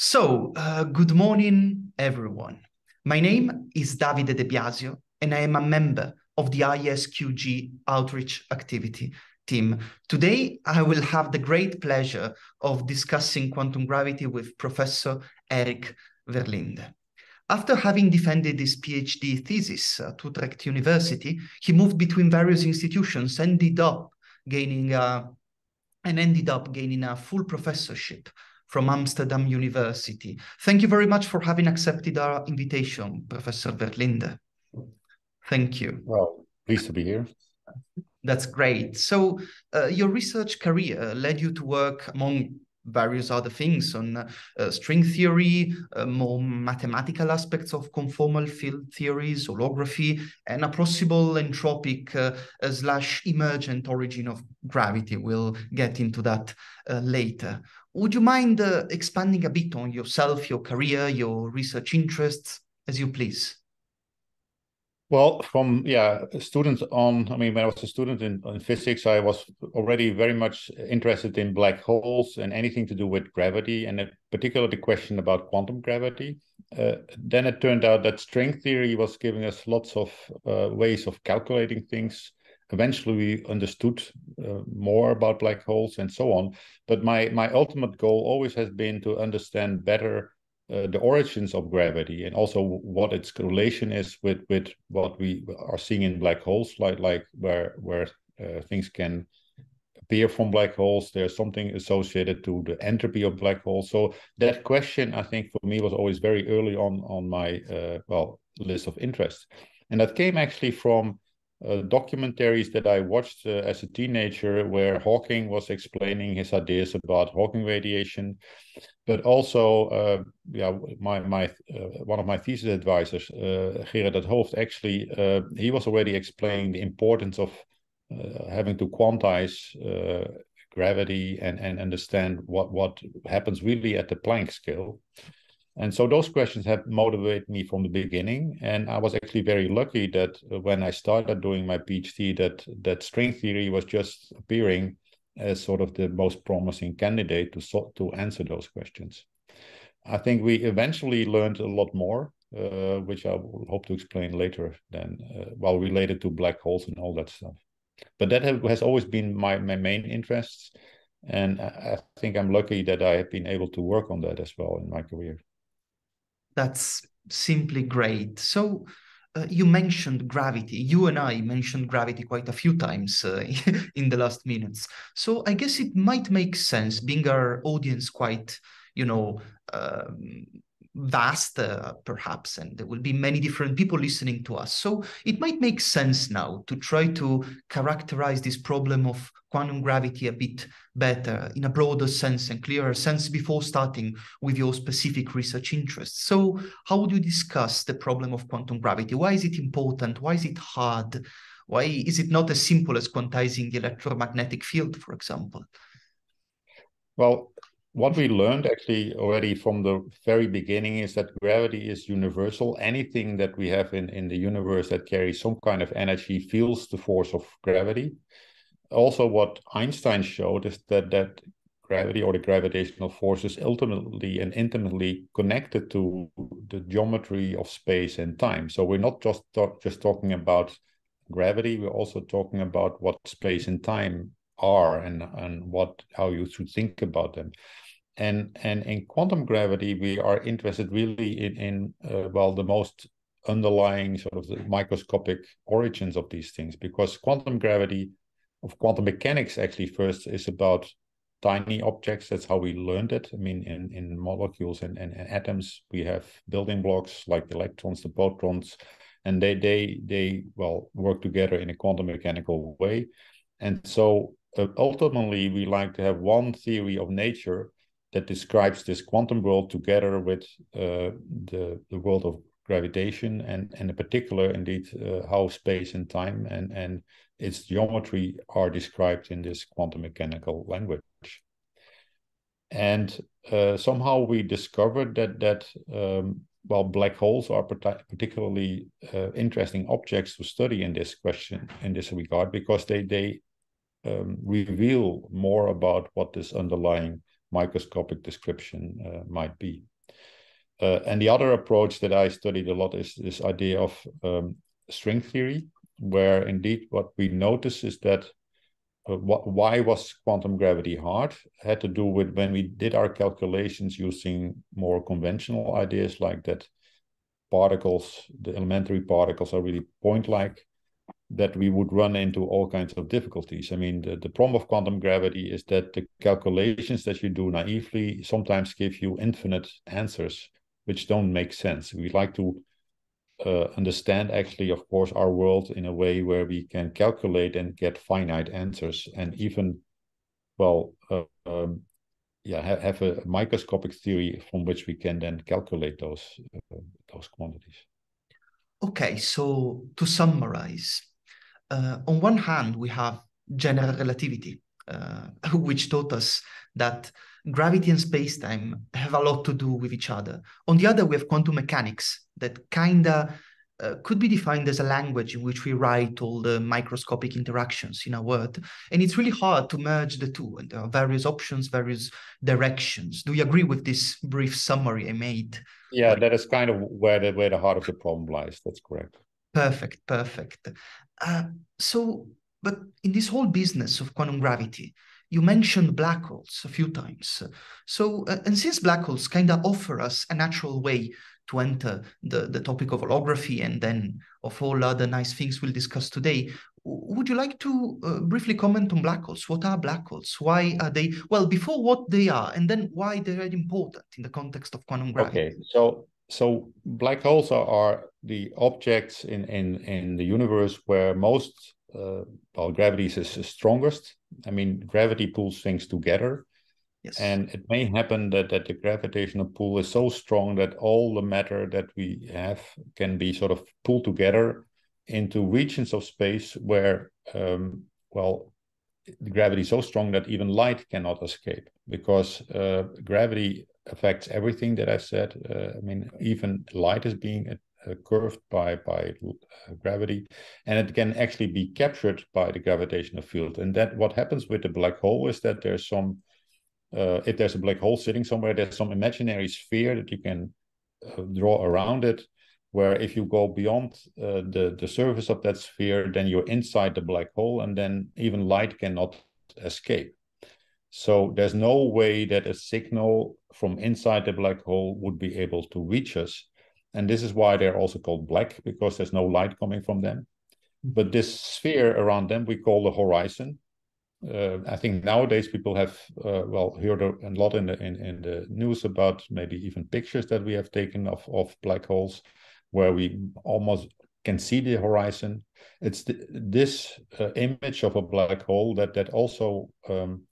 So, uh, good morning, everyone. My name is Davide De Biasio, and I am a member of the ISQG outreach activity team. Today, I will have the great pleasure of discussing quantum gravity with Professor Erik Verlinde. After having defended his PhD thesis at Utrecht University, he moved between various institutions, and ended up gaining a, and ended up gaining a full professorship from Amsterdam University. Thank you very much for having accepted our invitation, Professor Verlinde. Thank you. Well, pleased to be here. That's great. So, uh, your research career led you to work among various other things on uh, string theory, uh, more mathematical aspects of conformal field theories, holography, and a possible entropic uh, slash emergent origin of gravity. We'll get into that uh, later. Would you mind uh, expanding a bit on yourself, your career, your research interests, as you please? Well, from yeah, students on. I mean, when I was a student in, in physics, I was already very much interested in black holes and anything to do with gravity, and particularly the question about quantum gravity. Uh, then it turned out that string theory was giving us lots of uh, ways of calculating things. Eventually, we understood uh, more about black holes and so on. But my my ultimate goal always has been to understand better uh, the origins of gravity and also what its relation is with with what we are seeing in black holes like like where where uh, things can appear from black holes. There's something associated to the entropy of black holes. So that question i think for me was always very early on on my uh, well list of interests and that came actually from uh, documentaries that I watched uh, as a teenager, where Hawking was explaining his ideas about Hawking radiation, but also, uh, yeah, my my uh, one of my thesis advisors, uh, Gerard 't Hooft, actually, uh, he was already explaining the importance of having to quantize gravity and and understand what what happens really at the Planck scale. And so those questions have motivated me from the beginning. And I was actually very lucky that when I started doing my PhD, that that string theory was just appearing as sort of the most promising candidate to so, to answer those questions. I think we eventually learned a lot more, uh, which I hope to explain later. Then, uh, well, related to black holes and all that stuff. But that have, has always been my my main interests, and I think I'm lucky that I have been able to work on that as well in my career. That's simply great. So, uh, you mentioned gravity. You and I mentioned gravity quite a few times uh, in the last minutes. So I guess it might make sense, being our audience quite, you know, um, vast, uh, perhaps, and there will be many different people listening to us. So it might make sense now to try to characterize this problem of quantum gravity a bit better in a broader sense and clearer sense before starting with your specific research interests. So how would you discuss the problem of quantum gravity? Why is it important? Why is it hard? Why is it not as simple as quantizing the electromagnetic field, for example? Well, what we learned actually already from the very beginning is that gravity is universal. Anything that we have in, in the universe that carries some kind of energy feels the force of gravity. Also, what Einstein showed is that that gravity or the gravitational force is ultimately and intimately connected to the geometry of space and time. So we're not just talk, just talking about gravity, we're also talking about what space and time are and and what how you should think about them and and in quantum gravity we are interested really in in uh, well the most underlying sort of the microscopic origins of these things because quantum gravity of quantum mechanics actually first is about tiny objects. That's how we learned it. I mean in in molecules and, and, and atoms we have building blocks like the electrons the protons and they they they well work together in a quantum mechanical way. And so uh, ultimately we like to have one theory of nature that describes this quantum world together with uh, the the world of gravitation and and in particular indeed uh, how space and time and and its geometry are described in this quantum mechanical language. And uh, somehow we discovered that that um, well black holes are particularly uh, interesting objects to study in this question in this regard because they they um, reveal more about what this underlying microscopic description uh, might be. Uh, and the other approach that I studied a lot is this idea of um, string theory, where indeed what we notice is that uh, what, why was quantum gravity hard had to do with when we did our calculations using more conventional ideas like that particles, the elementary particles are really point-like, that we would run into all kinds of difficulties. I mean, the, the problem of quantum gravity is that the calculations that you do naively sometimes give you infinite answers, which don't make sense. We'd like to uh, understand actually, of course, our world in a way where we can calculate and get finite answers and even, well, uh, um, yeah, have, have a microscopic theory from which we can then calculate those uh, those quantities. Okay, so to summarize, uh, on one hand, we have general relativity, uh, which taught us that gravity and space-time have a lot to do with each other. On the other, we have quantum mechanics that kinda uh, could be defined as a language in which we write all the microscopic interactions in our world. And it's really hard to merge the two. And there are various options, various directions. Do you agree with this brief summary I made? Yeah, that is kind of where the where the heart of the problem lies. That's correct. Perfect, perfect. Uh, so, but in this whole business of quantum gravity, you mentioned black holes a few times. So, uh, and since black holes kind of offer us a natural way to enter the, the topic of holography and then of all other nice things we'll discuss today, would you like to uh, briefly comment on black holes? What are black holes? Why are they, well, before what they are, and then why they are important in the context of quantum gravity? Okay, so so black holes are, are the objects in, in, in the universe where most uh, well, gravity is the strongest. I mean, gravity pulls things together. Yes. And it may happen that, that the gravitational pull is so strong that all the matter that we have can be sort of pulled together into regions of space where, um, well, the gravity is so strong that even light cannot escape because uh, gravity affects everything that I said. Uh, I mean, even light is being uh, curved by by uh, gravity, and it can actually be captured by the gravitational field. And that what happens with the black hole is that there's some uh, if there's a black hole sitting somewhere, there's some imaginary sphere that you can uh, draw around it. Where if you go beyond uh, the the surface of that sphere, then you're inside the black hole, and then even light cannot escape. So there's no way that a signal from inside the black hole would be able to reach us. And this is why they're also called black, because there's no light coming from them. But this sphere around them we call the horizon. Uh, I think nowadays people have uh, well heard a, lot in the in, in the news about maybe even pictures that we have taken of of black holes, where we almost can see the horizon. It's the, this uh, image of a black hole that that also um,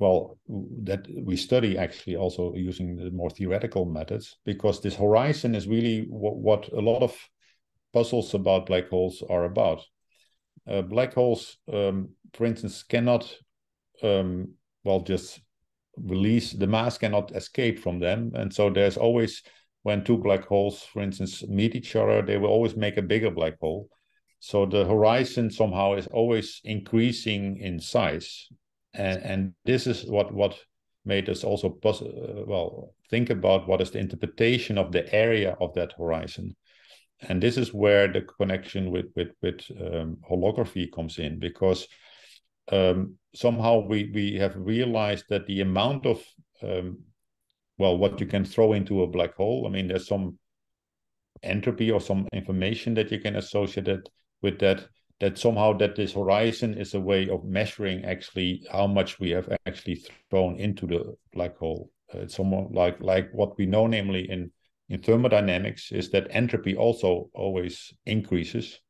well that we study actually also using the more theoretical methods because this horizon is really what, what a lot of puzzles about black holes are about. Uh, black holes um, for instance cannot um, well just release the mass cannot escape from them. And so there's always when two black holes for instance meet each other they will always make a bigger black hole. So the horizon somehow is always increasing in size and and this is what what made us also pos- uh, well think about what is the interpretation of the area of that horizon. And this is where the connection with with with um, holography comes in because um, somehow we we have realized that the amount of um, well what you can throw into a black hole i mean there's some entropy or some information that you can associate it with that that somehow that this horizon is a way of measuring actually how much we have actually thrown into the black hole. Uh, it's somewhat like like what we know, namely in in thermodynamics, is that entropy also always increases,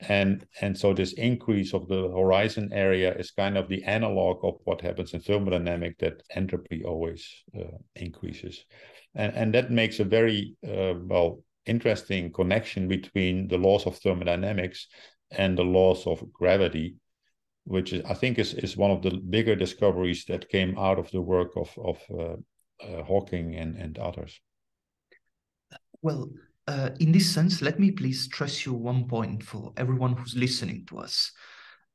and and so this increase of the horizon area is kind of the analog of what happens in thermodynamics that entropy always uh, increases, and and that makes a very uh, well interesting connection between the laws of thermodynamics and the laws of gravity, which is, I think is, is one of the bigger discoveries that came out of the work of, of uh, uh, Hawking and, and others. Well, uh, in this sense, let me please stress you one point for everyone who's listening to us.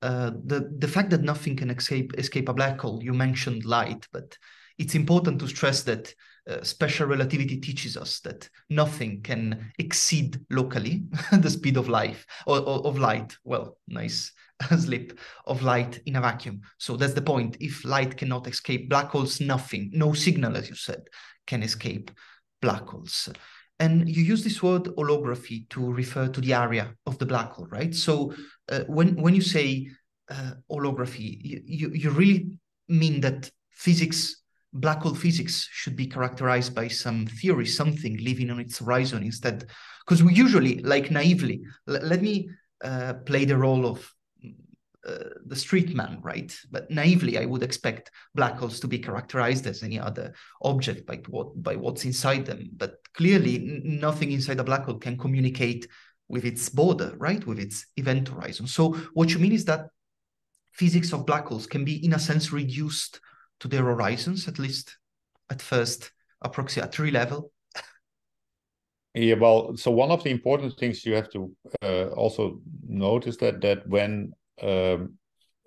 Uh, the the fact that nothing can escape escape a black hole. You mentioned light, but it's important to stress that uh, special relativity teaches us that nothing can exceed locally the speed of light or, or, of light. Well, nice slip of light in a vacuum. So that's the point. If light cannot escape black holes, nothing, no signal, as you said, can escape black holes. And you use this word holography to refer to the area of the black hole, right? So uh, when when you say uh, holography, you, you, you really mean that physics black hole physics should be characterized by some theory, something living on its horizon instead. Because we usually, like naively, let me uh, play the role of uh, the street man, right? But naively, I would expect black holes to be characterized as any other object by what by what's inside them. But clearly, nothing inside a black hole can communicate with its border, right? With its event horizon. So what you mean is that physics of black holes can be, in a sense, reduced to their horizons, at least at first approximately level? Yeah, well, so one of the important things you have to uh, also notice that that when um,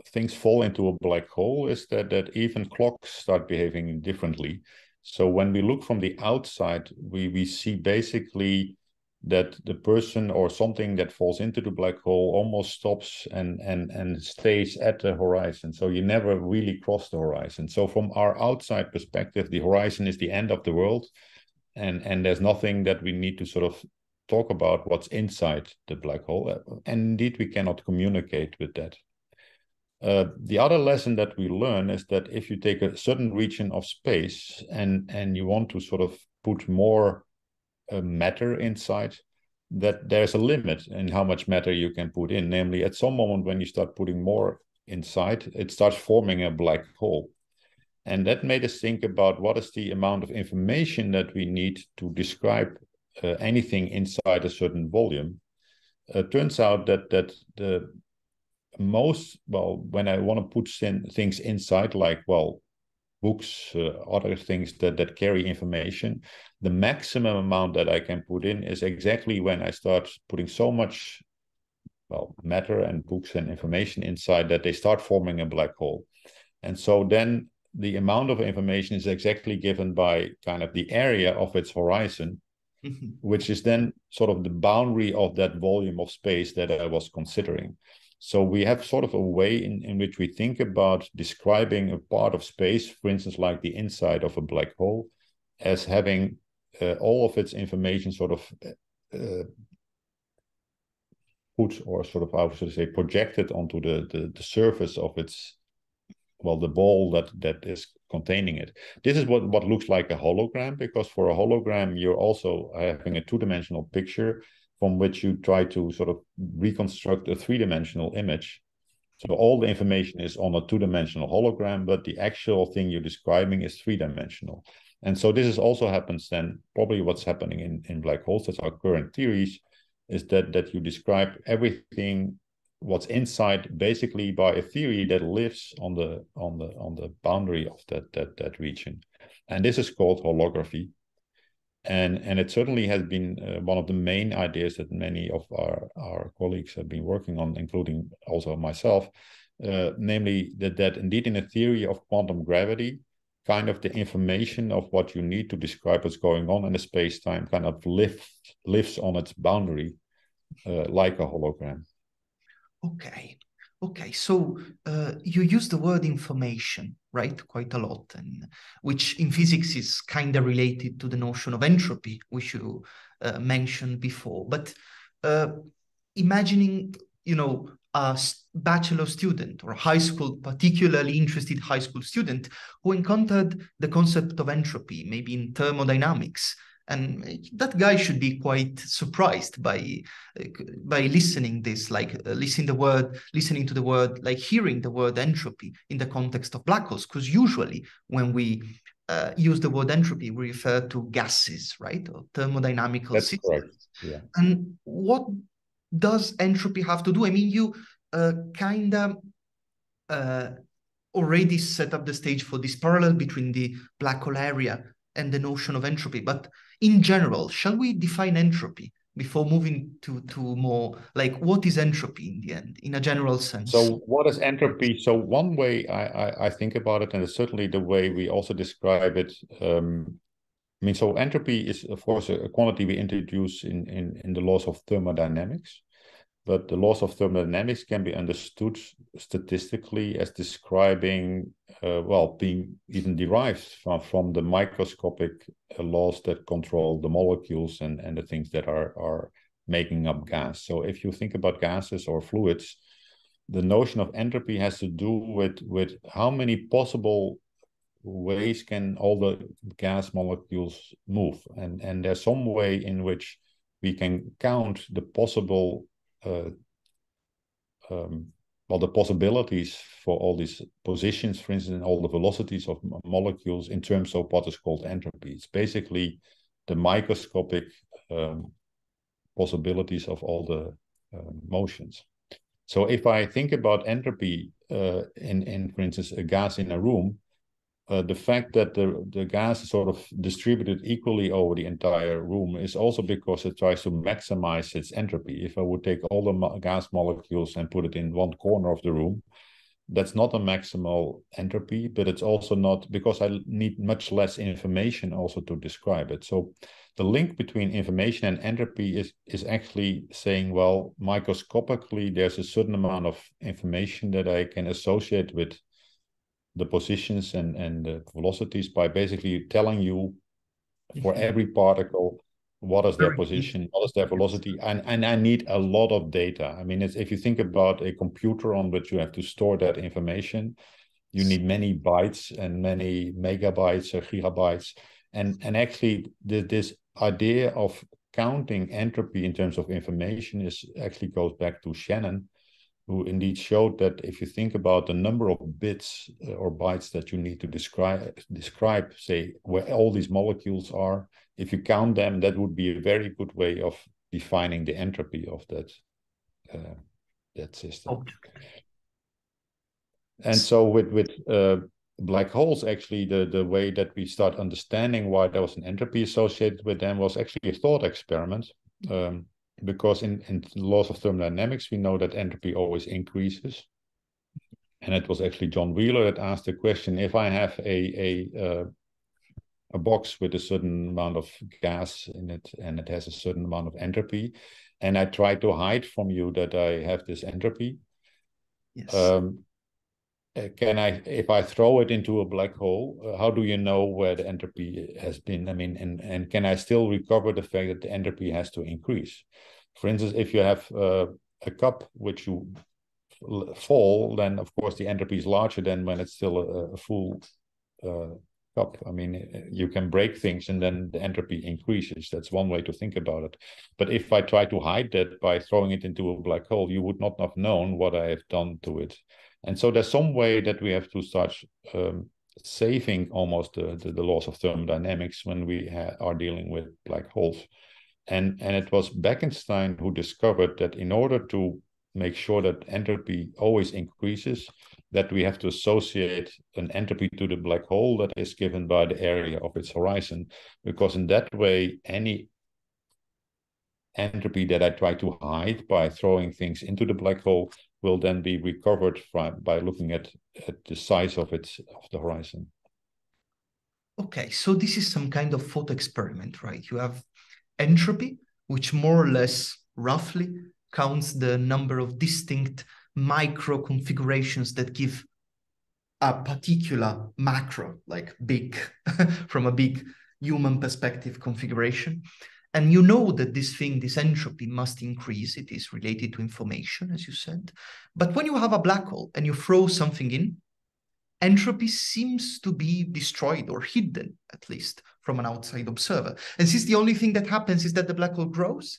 things fall into a black hole is that that even clocks start behaving differently. So when we look from the outside, we we see basically that the person or something that falls into the black hole almost stops and and and stays at the horizon. So you never really cross the horizon. So from our outside perspective the horizon is the end of the world and and there's nothing that we need to sort of talk about what's inside the black hole and indeed we cannot communicate with that. Uh, the other lesson that we learn is that if you take a certain region of space and and you want to sort of put more uh, matter inside that there's a limit in how much matter you can put in. Namely at some moment when you start putting more inside it starts forming a black hole. And that made us think about what is the amount of information that we need to describe uh, anything inside a certain volume. Uh, turns out that that the most well when i want to put things inside like well books, uh, other things that, that carry information. The maximum amount that I can put in is exactly when I start putting so much well matter and books and information inside that they start forming a black hole. And so then the amount of information is exactly given by kind of the area of its horizon, mm-hmm. which is then sort of the boundary of that volume of space that I was considering. So we have sort of a way in, in which we think about describing a part of space, for instance, like the inside of a black hole, as having uh, all of its information sort of uh, put or sort of, how should I say, projected onto the, the, the surface of its, well, the ball that, that is containing it. This is what, what looks like a hologram, because for a hologram, you're also having a two-dimensional picture from which you try to sort of reconstruct a three-dimensional image. So all the information is on a two-dimensional hologram, but the actual thing you're describing is three-dimensional. And so this is also happens then, probably what's happening in, in black holes, that's our current theories, is that that you describe everything what's inside basically by a theory that lives on the on the on the boundary of that that that region. And this is called holography and and it certainly has been uh, one of the main ideas that many of our our colleagues have been working on, including also myself, uh, namely that that indeed in a theory of quantum gravity, kind of the information of what you need to describe what's going on in the space time kind of lives lives on its boundary, uh, like a hologram. Okay, Okay, so uh, you use the word information, right, quite a lot, and which in physics is kind of related to the notion of entropy, which you uh, mentioned before. But uh, imagining, you know, a bachelor student or high school, particularly interested high school student who encountered the concept of entropy, maybe in thermodynamics, and that guy should be quite surprised by by listening this like uh, listening the word listening to the word like hearing the word entropy in the context of black holes. Because usually when we uh, use the word entropy we refer to gases right? Or thermodynamical That's systems. correct. yeah. And what does entropy have to do? I mean you uh, kind of uh, already set up the stage for this parallel between the black hole area and the notion of entropy. But in general, shall we define entropy before moving to to more like what is entropy in the end in a general sense? So what is entropy? So one way i i, I think about it and it's certainly the way we also describe it um, i mean so entropy is of course a, a quantity we introduce in, in in the laws of thermodynamics but the laws of thermodynamics can be understood statistically as describing, uh, well, being even derived from, from the microscopic uh, laws that control the molecules and, and the things that are, are making up gas. So if you think about gases or fluids, the notion of entropy has to do with, with how many possible ways can all the gas molecules move. And, and there's some way in which we can count the possible um, well, the possibilities for all these positions, for instance, all the velocities of molecules in terms of what is called entropy. It's basically the microscopic um, possibilities of all the uh, motions. So if I think about entropy uh, in, in, for instance, a gas in a room, uh, the fact that the, the gas is sort of distributed equally over the entire room is also because it tries to maximize its entropy. If I would take all the mo gas molecules and put it in one corner of the room, that's not a maximal entropy, but it's also not because I need much less information also to describe it. So the link between information and entropy is, is actually saying, well, microscopically, there's a certain amount of information that I can associate with the positions and, and the velocities by basically telling you for every particle what is their position, what is their velocity, and, and I need a lot of data. I mean, it's, if you think about a computer on which you have to store that information, you need many bytes and many megabytes or gigabytes. And, and actually, the, this idea of counting entropy in terms of information is actually goes back to Shannon, who indeed showed that if you think about the number of bits uh, or bytes that you need to describe describe say where all these molecules are if you count them that would be a very good way of defining the entropy of that uh, that system. Okay. and so with with uh, black holes actually the the way that we start understanding why there was an entropy associated with them was actually a thought experiment. Um, because in, in laws of thermodynamics, we know that entropy always increases. And it was actually John Wheeler that asked the question, if I have a, a, uh, a box with a certain amount of gas in it and it has a certain amount of entropy, and I try to hide from you that I have this entropy, yes. um, can I, if I throw it into a black hole, uh, how do you know where the entropy has been? I mean, and, and can I still recover the fact that the entropy has to increase? For instance, if you have uh, a cup which you fall, then of course the entropy is larger than when it's still a, a full uh, cup. I mean, uh, you can break things and then the entropy increases. That's one way to think about it. But if I try to hide that by throwing it into a black hole, you would not have known what I have done to it. And so there's some way that we have to start um, saving almost the, the, the, laws of thermodynamics when we are dealing with black holes. And, and it was Bekenstein who discovered that in order to make sure that entropy always increases, that we have to associate an entropy to the black hole that is given by the area of its horizon, because in that way, any entropy that I try to hide by throwing things into the black hole will then be recovered from, by looking at, at the size of its of the horizon. Okay, so this is some kind of thought experiment, right? You have entropy, which more or less roughly counts the number of distinct micro configurations that give a particular macro, like big, from a big human perspective configuration. And you know that this thing, this entropy must increase. It is related to information, as you said. But when you have a black hole and you throw something in, entropy seems to be destroyed or hidden, at least from an outside observer. And since the only thing that happens is that the black hole grows,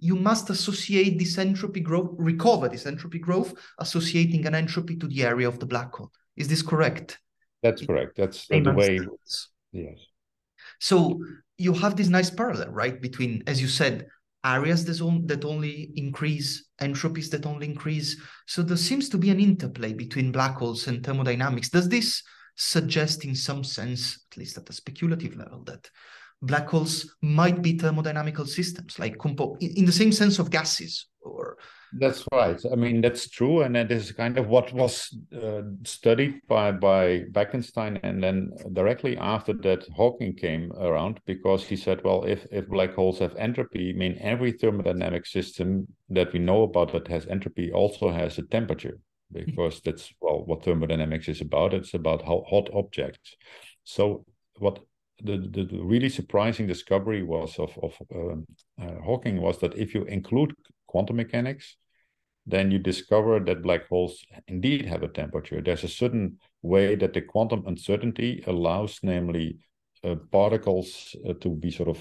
you must associate this entropy growth, recover this entropy growth, associating an entropy to the area of the black hole. Is this correct? That's correct. That's the way. Yes. So you have this nice parallel, right, between, as you said, areas that, on, that only increase, entropies that only increase. So there seems to be an interplay between black holes and thermodynamics. Does this suggest, in some sense, at least at a speculative level, that black holes might be thermodynamical systems, like compo- in the same sense of gases or that's right. I mean, that's true, and that is kind of what was uh, studied by by Bekenstein, and then directly after that, Hawking came around because he said, well, if if black holes have entropy, I mean, every thermodynamic system that we know about that has entropy also has a temperature, because that's well what thermodynamics is about. It's about how hot objects. So what the, the, really surprising discovery was of of um, uh, Hawking was that if you include quantum mechanics, then you discover that black holes indeed have a temperature. There's a certain way that the quantum uncertainty allows, namely, uh, particles uh, to be sort of,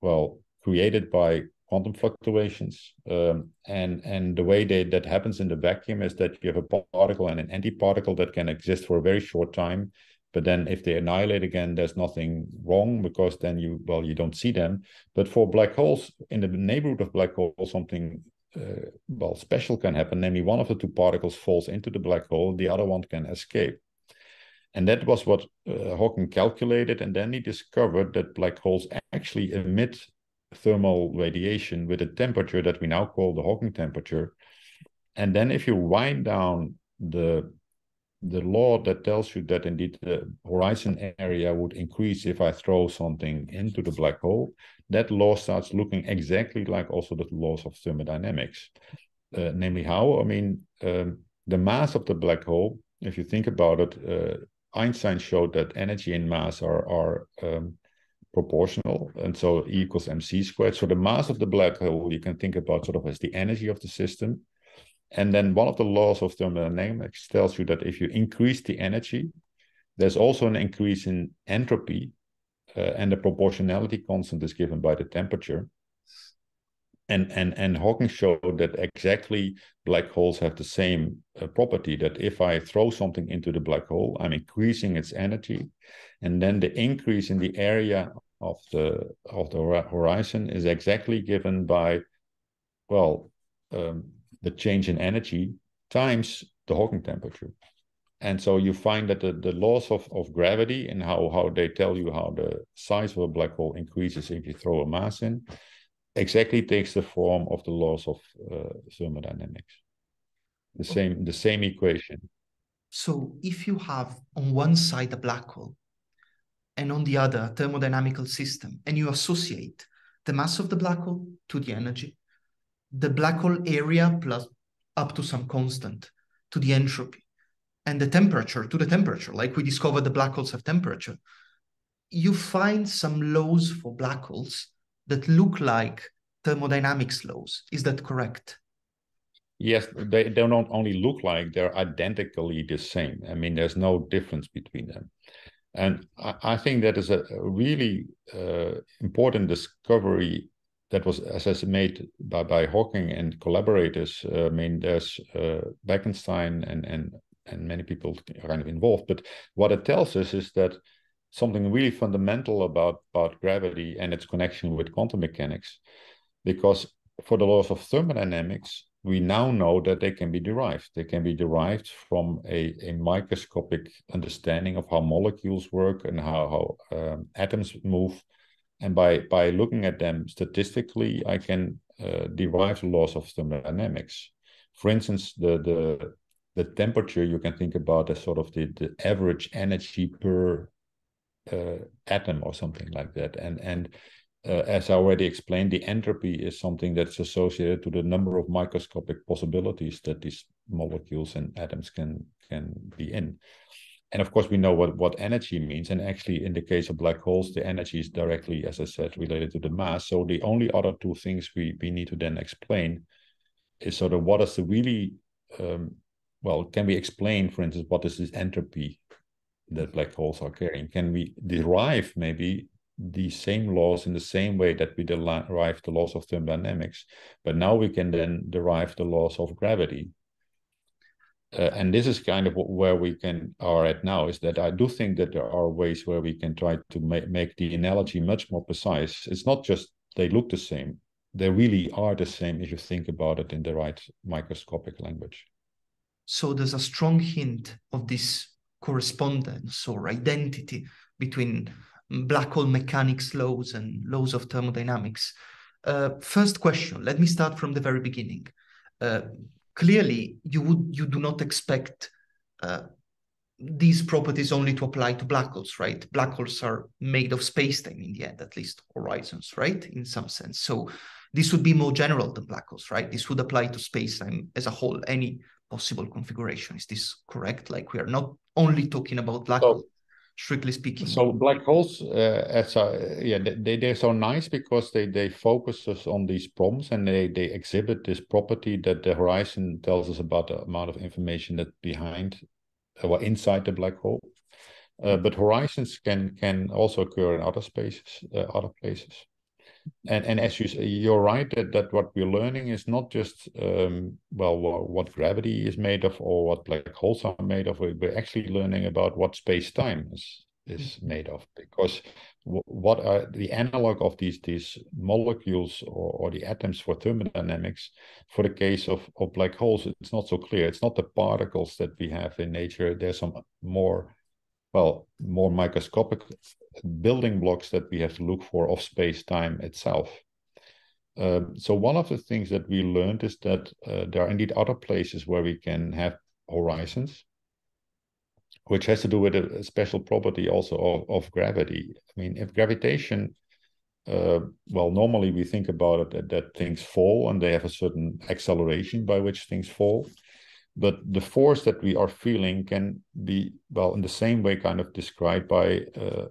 well, created by quantum fluctuations. Um, and and the way they, that happens in the vacuum is that you have a particle and an antiparticle that can exist for a very short time. But then if they annihilate again, there's nothing wrong because then you, well, you don't see them. But for black holes, in the neighborhood of black holes, something uh, well special can happen. Namely one of the two particles falls into the black hole the other one can escape. And that was what uh, Hawking calculated. And then he discovered that black holes actually emit thermal radiation with a temperature that we now call the Hawking temperature. And then if you wind down the the law that tells you that indeed the horizon area would increase if I throw something into the black hole, that law starts looking exactly like also the laws of thermodynamics. Uh, namely, how? I mean, um, the mass of the black hole, if you think about it, uh, Einstein showed that energy and mass are, are um, proportional, and so E equals mc squared. So the mass of the black hole you can think about sort of as the energy of the system, and then one of the laws of thermodynamics tells you that if you increase the energy, there's also an increase in entropy, uh, and the proportionality constant is given by the temperature. And, and, and Hawking showed that exactly black holes have the same uh, property that if I throw something into the black hole, I'm increasing its energy. And then the increase in the area of the, of the horizon is exactly given by, well, um, the change in energy times the Hawking temperature. And so you find that the, the laws of, of gravity and how, how they tell you how the size of a black hole increases if you throw a mass in exactly takes the form of the laws of uh, thermodynamics. The same, the same equation. So if you have on one side a black hole and on the other a thermodynamical system, and you associate the mass of the black hole to the energy, the black hole area plus up to some constant to the entropy and the temperature to the temperature, like we discovered the black holes have temperature, you find some laws for black holes that look like thermodynamics laws. Is that correct? Yes, they, they don't only look like, they're identically the same. I mean, there's no difference between them. And I, I think that is a, really uh, important discovery that was, as I said, made by, by Hawking and collaborators. Uh, I mean, there's uh, Bekenstein and, and, and many people kind of involved. But what it tells us is that something really fundamental about, about gravity and its connection with quantum mechanics, because for the laws of thermodynamics, we now know that they can be derived. They can be derived from a, a microscopic understanding of how molecules work and how, how um, atoms move and by by looking at them statistically, I can uh, derive laws of thermodynamics. For instance, the the the temperature you can think about as sort of the, the average energy per uh, atom or something like that. And and uh, as I already explained, the entropy is something that's associated to the number of microscopic possibilities that these molecules and atoms can can be in and of course we know what what energy means. And actually in the case of black holes the energy is directly as i said related to the mass. So the only other two things we we need to then explain is sort of what is the really um, well can we explain for instance what is this entropy that black holes are carrying? Can we derive maybe the same laws in the same way that we derive the laws of thermodynamics? But now we can then derive the laws of gravity uh, and this is kind of where we can are at now is that I do think that there are ways where we can try to make, make the analogy much more precise. It's not just they look the same; they really are the same if you think about it in the right microscopic language. So there's a strong hint of this correspondence or identity between black hole mechanics laws and laws of thermodynamics. Uh, first question, let me start from the very beginning. Uh, clearly, you would you do not expect uh, these properties only to apply to black holes, right? Black holes are made of space-time in the end, at least horizons, right? In some sense. So this would be more general than black holes, right? This would apply to space-time as a whole, any possible configuration. Is this correct? Like we are not only talking about black so, holes, strictly speaking. So black holes, uh, as a, yeah, they they're so nice because they they focus us on these problems and they they exhibit this property that the horizon tells us about the amount of information that behind, or well, inside the black hole. Uh, but horizons can can also occur in other spaces, uh, other places and and as you you're right that that what we're learning is not just um, well what gravity is made of or what black holes are made of. We're actually learning about what space time is is mm-hmm. made of because what are the analog of these these molecules or, or the atoms for thermodynamics for the case of, of black holes it's not so clear. It's not the particles that we have in nature. There's some more well more microscopic building blocks that we have to look for of space-time itself. Um, so one of the things that we learned is that uh, there are indeed other places where we can have horizons, which has to do with a, a special property also of, of, gravity. I mean, if gravitation, uh, well, normally we think about it that, that things fall and they have a certain acceleration by which things fall but the force that we are feeling can be well in the same way kind of described by uh,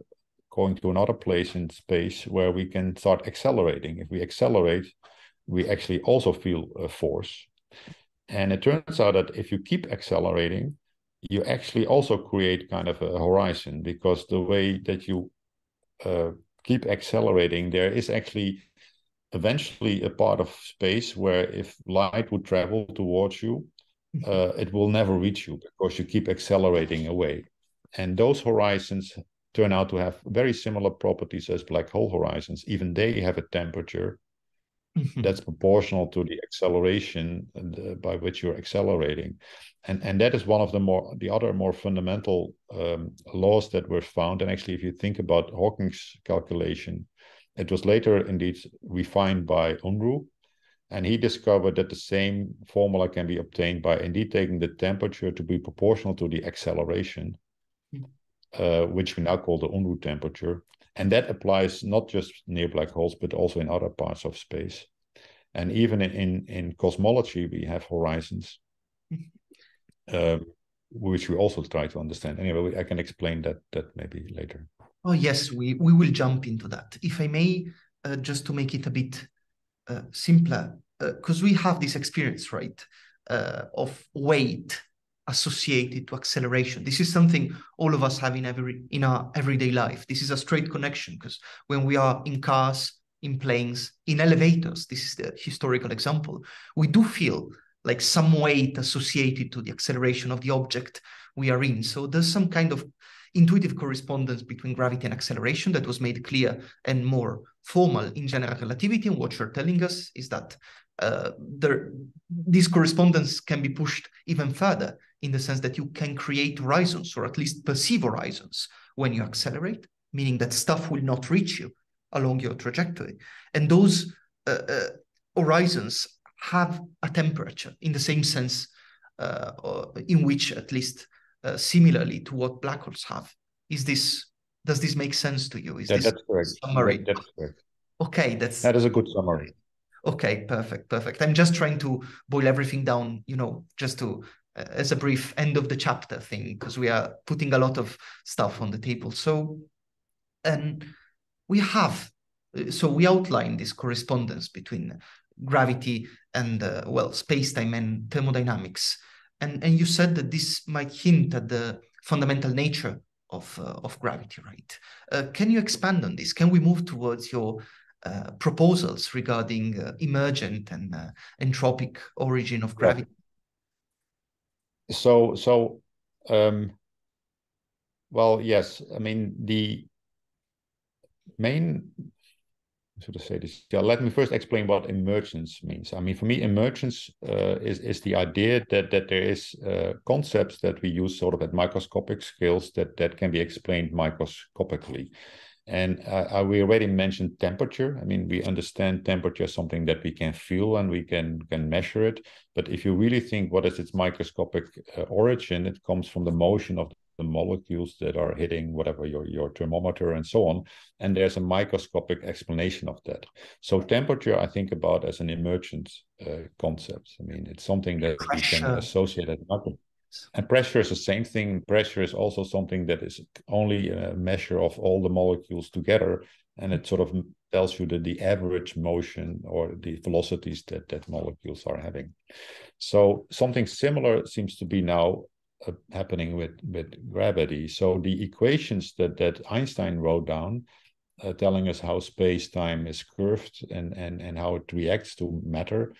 going to another place in space where we can start accelerating. If we accelerate, we actually also feel a force. And it turns out that if you keep accelerating, you actually also create kind of a horizon because the way that you uh, keep accelerating, there is actually eventually a part of space where if light would travel towards you, mm-hmm. uh, it will never reach you because you keep accelerating away. And those horizons turn out to have very similar properties as black hole horizons. Even they have a temperature mm-hmm. that's proportional to the acceleration the, by which you're accelerating. And, and that is one of the more the other more fundamental um, laws that were found. And actually, if you think about Hawking's calculation, it was later indeed refined by Unruh, and he discovered that the same formula can be obtained by indeed taking the temperature to be proportional to the acceleration uh, which we now call the Unruh temperature. And that applies not just near black holes, but also in other parts of space. And even in, in cosmology, we have horizons, um, which we also try to understand. Anyway, I can explain that that maybe later. Oh, yes, we, we will jump into that. If I may, uh, just to make it a bit uh, simpler, because uh, we have this experience, right, uh, of weight associated to acceleration. This is something all of us have in every in our everyday life. This is a straight connection because when we are in cars, in planes, in elevators, this is the historical example, we do feel like some weight associated to the acceleration of the object we are in. So there's some kind of intuitive correspondence between gravity and acceleration that was made clear and more formal in general relativity. And what you're telling us is that uh, there, this correspondence can be pushed even further in the sense that you can create horizons or at least perceive horizons when you accelerate, meaning that stuff will not reach you along your trajectory. And those uh, uh, horizons have a temperature in the same sense uh, in which, at least uh, similarly to what black holes have. Is this does this make sense to you? Is this that's correct. summary? That's correct. Okay, that's that is a good summary. Okay, perfect, perfect. I'm just trying to boil everything down, you know, just to as a brief end of the chapter thing because we are putting a lot of stuff on the table. So, and we have, uh, so we outline this correspondence between gravity and uh, well, space-time and thermodynamics, and and you said that this might hint at the fundamental nature of uh, of gravity, right? Uh, can you expand on this? Can we move towards your uh, proposals regarding uh, emergent and uh, entropic origin of gravity? So, so, um, well, yes. I mean, the main should I say this? Yeah, let me first explain what emergence means. I mean, for me, emergence uh, is is the idea that that there is uh, concepts that we use sort of at microscopic scales that that can be explained microscopically. And uh, we already mentioned temperature. I mean, we understand temperature is something that we can feel and we can can measure it. But if you really think what is its microscopic uh, origin, it comes from the motion of the molecules that are hitting whatever your, your thermometer and so on. And there's a microscopic explanation of that. So temperature, I think about as an emergent uh, concept. I mean, it's something that pressure. we can associate at and pressure is the same thing. Pressure is also something that is only a measure of all the molecules together, and it sort of tells you that the average motion or the velocities that that molecules are having. So something similar seems to be now uh, happening with with gravity. So the equations that that Einstein wrote down, uh, telling us how space time is curved and and and how it reacts to matter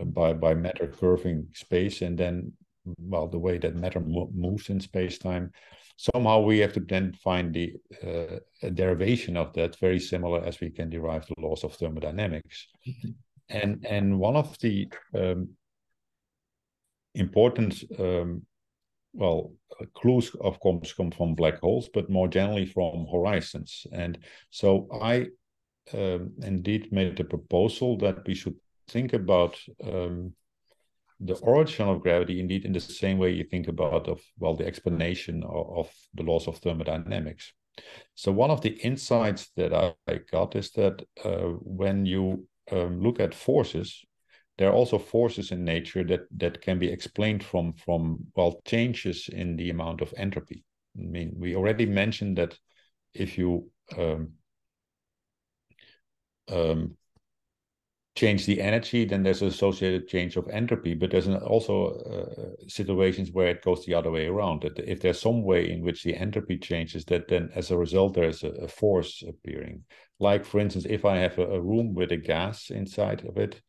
uh, by by matter curving space, and then well the way that matter mo moves in space time. Somehow we have to then find the uh, derivation of that very similar as we can derive the laws of thermodynamics. And and one of the um, important um, well, clues of course come from black holes, but more generally from horizons. And so I um, indeed made the proposal that we should think about um, the origin of gravity indeed in the same way you think about of well the explanation of, of the laws of thermodynamics. So one of the insights that I, I got is that uh, when you um, look at forces, there are also forces in nature that that can be explained from from well changes in the amount of entropy. I mean, we already mentioned that if you um, um, change the energy, then there's an associated change of entropy. But there's also uh, situations where it goes the other way around. That if there's some way in which the entropy changes, that then as a result there's a, a force appearing. Like for instance, if I have a, a room with a gas inside of it,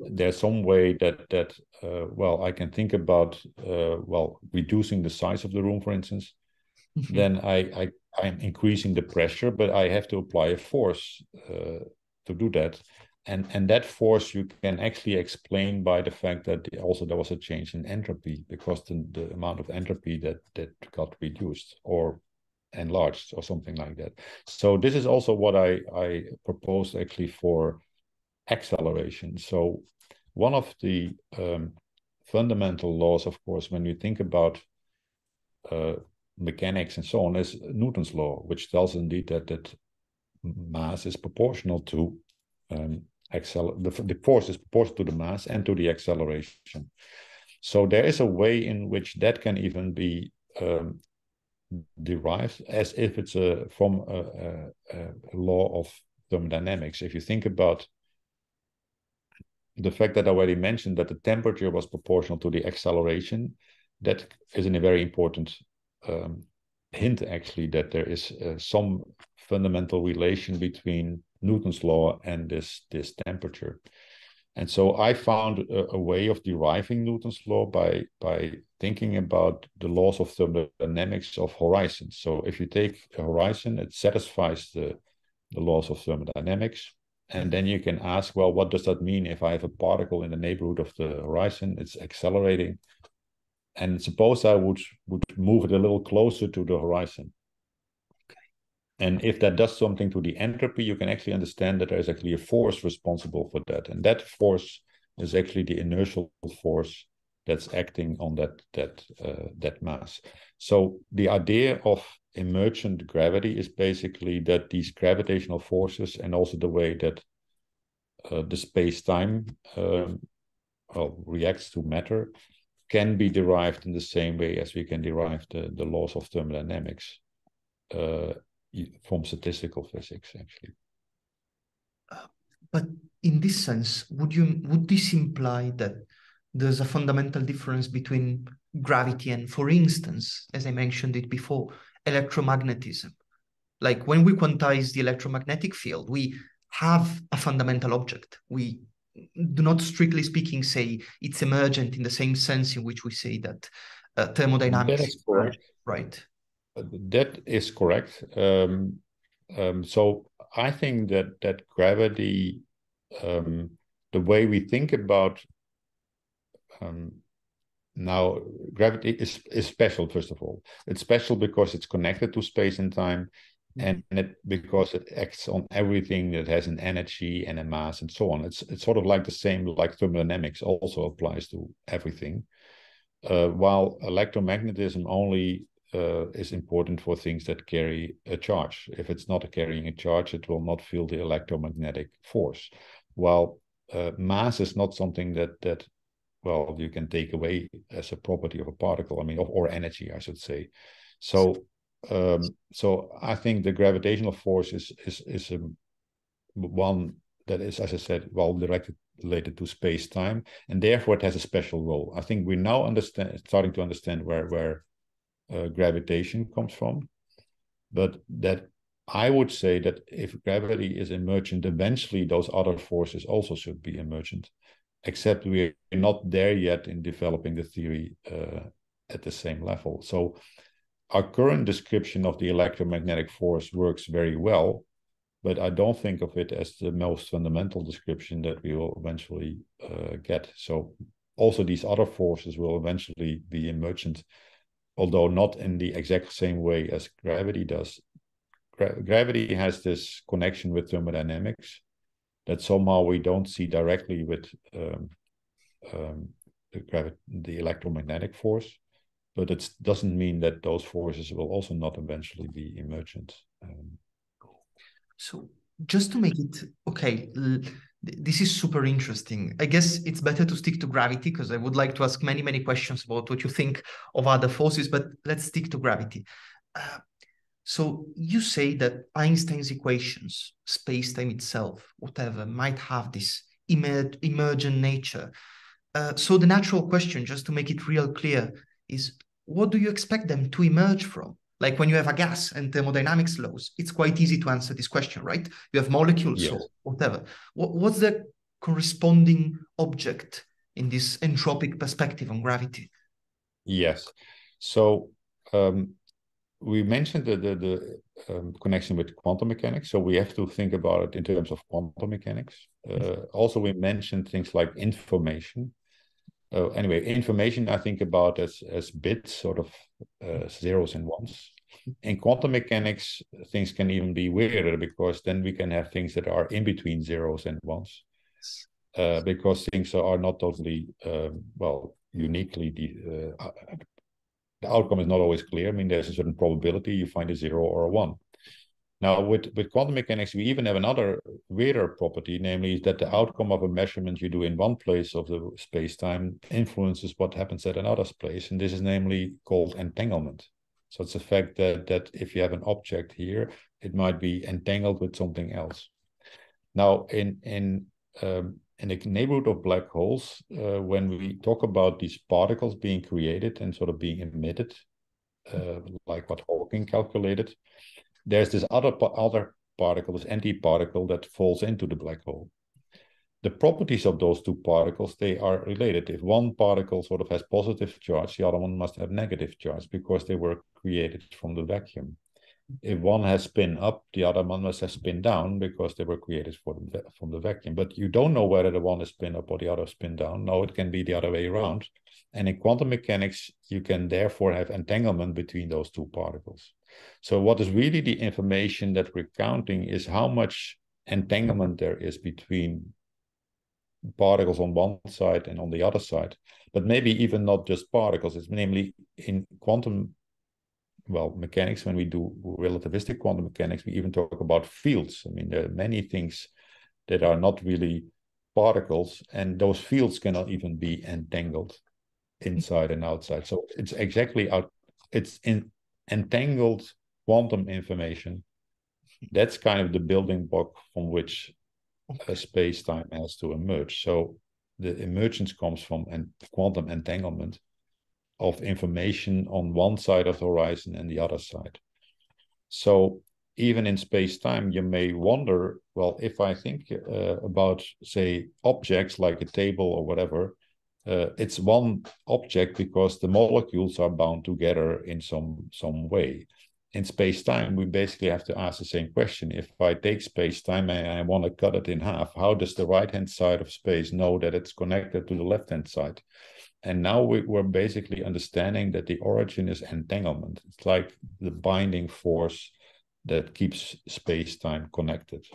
there's some way that that uh, well I can think about uh, well reducing the size of the room, for instance. Mm-hmm. Then I, I I'm increasing the pressure, but I have to apply a force uh, to do that, and and that force you can actually explain by the fact that also there was a change in entropy because the, the amount of entropy that that got reduced or enlarged or something like that. So this is also what I I proposed actually for acceleration. So one of the um, fundamental laws, of course, when you think about uh, mechanics and so on, is Newton's law, which tells indeed that that mass is proportional to um, accel the, the force is proportional to the mass and to the acceleration. So there is a way in which that can even be um, derived as if it's a from a, a, a law of thermodynamics. If you think about the fact that I already mentioned that the temperature was proportional to the acceleration, that is a very important um, hint actually that there is uh, some fundamental relation between Newton's law and this this temperature. And so I found a, a, way of deriving Newton's law by by thinking about the laws of thermodynamics of horizons. So if you take a horizon, it satisfies the, the laws of thermodynamics. And then you can ask, well, what does that mean if I have a particle in the neighborhood of the horizon? It's accelerating. And suppose I would, would move it a little closer to the horizon. And if that does something to the entropy, you can actually understand that there's actually a force responsible for that. And that force is actually the inertial force that's acting on that that uh, that mass. So the idea of emergent gravity is basically that these gravitational forces and also the way that uh, the space-time um, well, reacts to matter can be derived in the same way as we can derive the, the laws of thermodynamics uh, from statistical physics, actually. Uh, but in this sense, would you would this imply that there's a fundamental difference between gravity and, for instance, as I mentioned it before, electromagnetism. Like when we quantize the electromagnetic field, we have a fundamental object. We do not, strictly speaking, say it's emergent in the same sense in which we say that uh, thermodynamics that. Right. That is correct. Um, um, so I think that that gravity, um, the way we think about um, now, gravity is, is special, first of all. It's special because it's connected to space and time. and it because it acts on everything that has an energy and a mass and so on. It's it's sort of like the same like thermodynamics also applies to everything. Uh, while electromagnetism only uh, is important for things that carry a charge. If it's not carrying a charge, it will not feel the electromagnetic force. While uh, mass is not something that that well you can take away as a property of a particle. I mean, or, or energy, I should say. So um, so I think the gravitational force is is is a, one that is, as I said, well directed related to space time, and therefore it has a special role. I think we now understand, starting to understand where where uh, gravitation comes from, but that I would say that if gravity is emergent, eventually those other forces also should be emergent, except we're not there yet in developing the theory uh, at the same level. So our current description of the electromagnetic force works very well, but I don't think of it as the most fundamental description that we will eventually uh, get. So also these other forces will eventually be emergent, although not in the exact same way as gravity does. Gra gravity has this connection with thermodynamics that somehow we don't see directly with um, um, the, the electromagnetic force but it doesn't mean that those forces will also not eventually be emergent. Um, so just to make it okay, this is super interesting. I guess it's better to stick to gravity because I would like to ask many, many questions about what you think of other forces, but let's stick to gravity. Uh, so you say that Einstein's equations, space-time itself, whatever, might have this emer emergent nature. Uh, so the natural question, just to make it real clear, is what do you expect them to emerge from? Like when you have a gas and thermodynamics laws, it's quite easy to answer this question, right? You have molecules yes. or whatever. What, what's the corresponding object in this entropic perspective on gravity? Yes. So um, we mentioned the, the, the um, connection with quantum mechanics. So we have to think about it in terms of quantum mechanics. Uh, also, we mentioned things like information uh, anyway, information I think about as as bits, sort of uh, zeros and ones. In quantum mechanics, things can even be weirder because then we can have things that are in between zeros and ones, uh, because things are not totally um, well uniquely. The, uh, the outcome is not always clear. I mean, there's a certain probability you find a zero or a one. Now, with, with quantum mechanics, we even have another weirder property, namely that the outcome of a measurement you do in one place of the space-time influences what happens at another place. And this is namely called entanglement. So it's the fact that, that if you have an object here, it might be entangled with something else. Now, in, in, um, in the neighborhood of black holes, uh, when we talk about these particles being created and sort of being emitted, uh, like what Hawking calculated, there's this other other particle, this antiparticle that falls into the black hole. The properties of those two particles, they are related. If one particle sort of has positive charge, the other one must have negative charge because they were created from the vacuum. If one has spin up, the other one must have spin down because they were created the, from the vacuum. But you don't know whether the one is spin up or the other spin down. No, it can be the other way around. And in quantum mechanics, you can therefore have entanglement between those two particles. So what is really the information that we're counting is how much entanglement there is between particles on one side and on the other side. But maybe even not just particles. It's namely in quantum well mechanics when we do relativistic quantum mechanics we even talk about fields i mean there are many things that are not really particles and those fields cannot even be entangled inside and outside so it's exactly out it's in entangled quantum information. That's kind of the building block from which a space-time has to emerge. So the emergence comes from an quantum entanglement of information on one side of the horizon and the other side. So even in space-time, you may wonder, well, if I think uh, about, say, objects like a table or whatever, uh, it's one object because the molecules are bound together in some some way in space-time we basically have to ask the same question if i take space-time and i want to cut it in half how does the right hand side of space know that it's connected to the left hand side and now we, we're basically understanding that the origin is entanglement it's like the binding force that keeps space-time connected.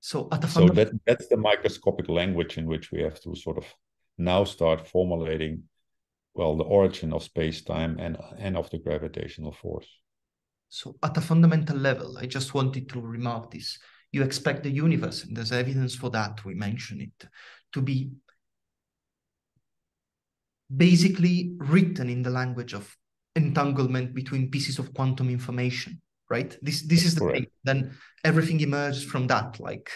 So at the so that that's the microscopic language in which we have to sort of now start formulating, well, the origin of space-time and and of the gravitational force. So at a fundamental level, I just wanted to remark this. You expect the universe, and there's evidence for that, we mention it, to be basically written in the language of entanglement between pieces of quantum information right? This this is the Correct. thing. Then everything emerges from that. Like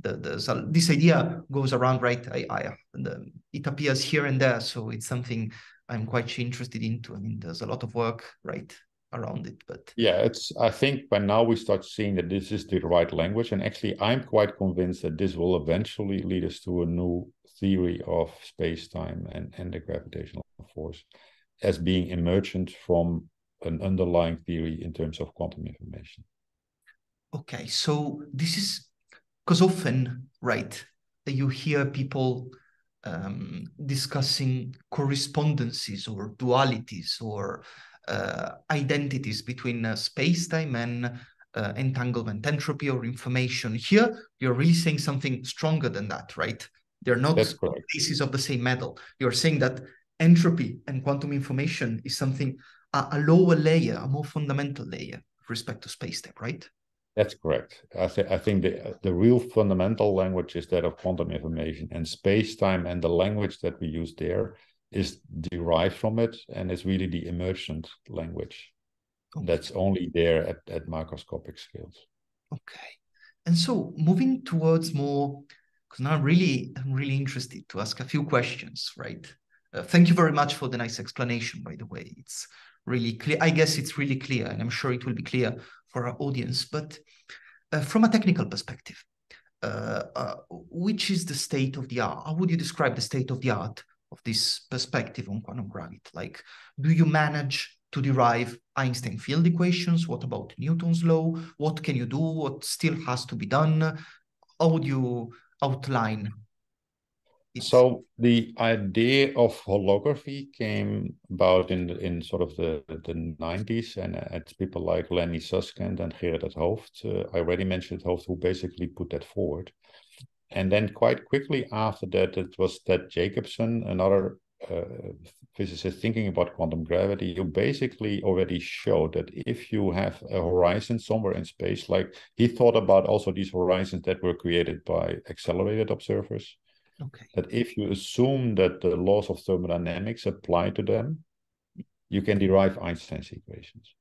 the the this idea goes around, right? I, I the, it appears here and there, so it's something I'm quite interested into. I mean, there's a lot of work, right, around it. But yeah, it's I think by now we start seeing that this is the right language, and actually, I'm quite convinced that this will eventually lead us to a new theory of space time and and the gravitational force as being emergent from an underlying theory in terms of quantum information. Okay, so this is because often, right, you hear people um, discussing correspondences or dualities or identities between uh, space-time and uh, entanglement, entropy or information. Here, you're really saying something stronger than that, right? They're not pieces of the same metal. You're saying that entropy and quantum information is something a, a lower layer, a more fundamental layer with respect to space-time, right? That's correct. I, th- I think the, the real fundamental language is that of quantum information and space-time and the language that we use there is derived from it and it's really the emergent language okay. that's only there at, at microscopic scales. Okay. And so moving towards more, because now I'm really, I'm really interested to ask a few questions, right? Uh, thank you very much for the nice explanation, by the way. It's really clear. I guess it's really clear, and I'm sure it will be clear for our audience. But uh, from a technical perspective, uh, uh, which is the state of the art? How would you describe the state of the art of this perspective on quantum gravity? Like, do you manage to derive Einstein field equations? What about Newton's law? What can you do? What still has to be done? How would you outline so the idea of holography came about in in sort of the the 90s and it's people like Lenny Susskind and Gerard 't Hooft uh, I already mentioned Hooft who basically put that forward and then quite quickly after that it was Ted Jacobson another uh, physicist thinking about quantum gravity who basically already showed that if you have a horizon somewhere in space like he thought about also these horizons that were created by accelerated observers Okay. That if you assume that the laws of thermodynamics apply to them, you can derive Einstein's equations.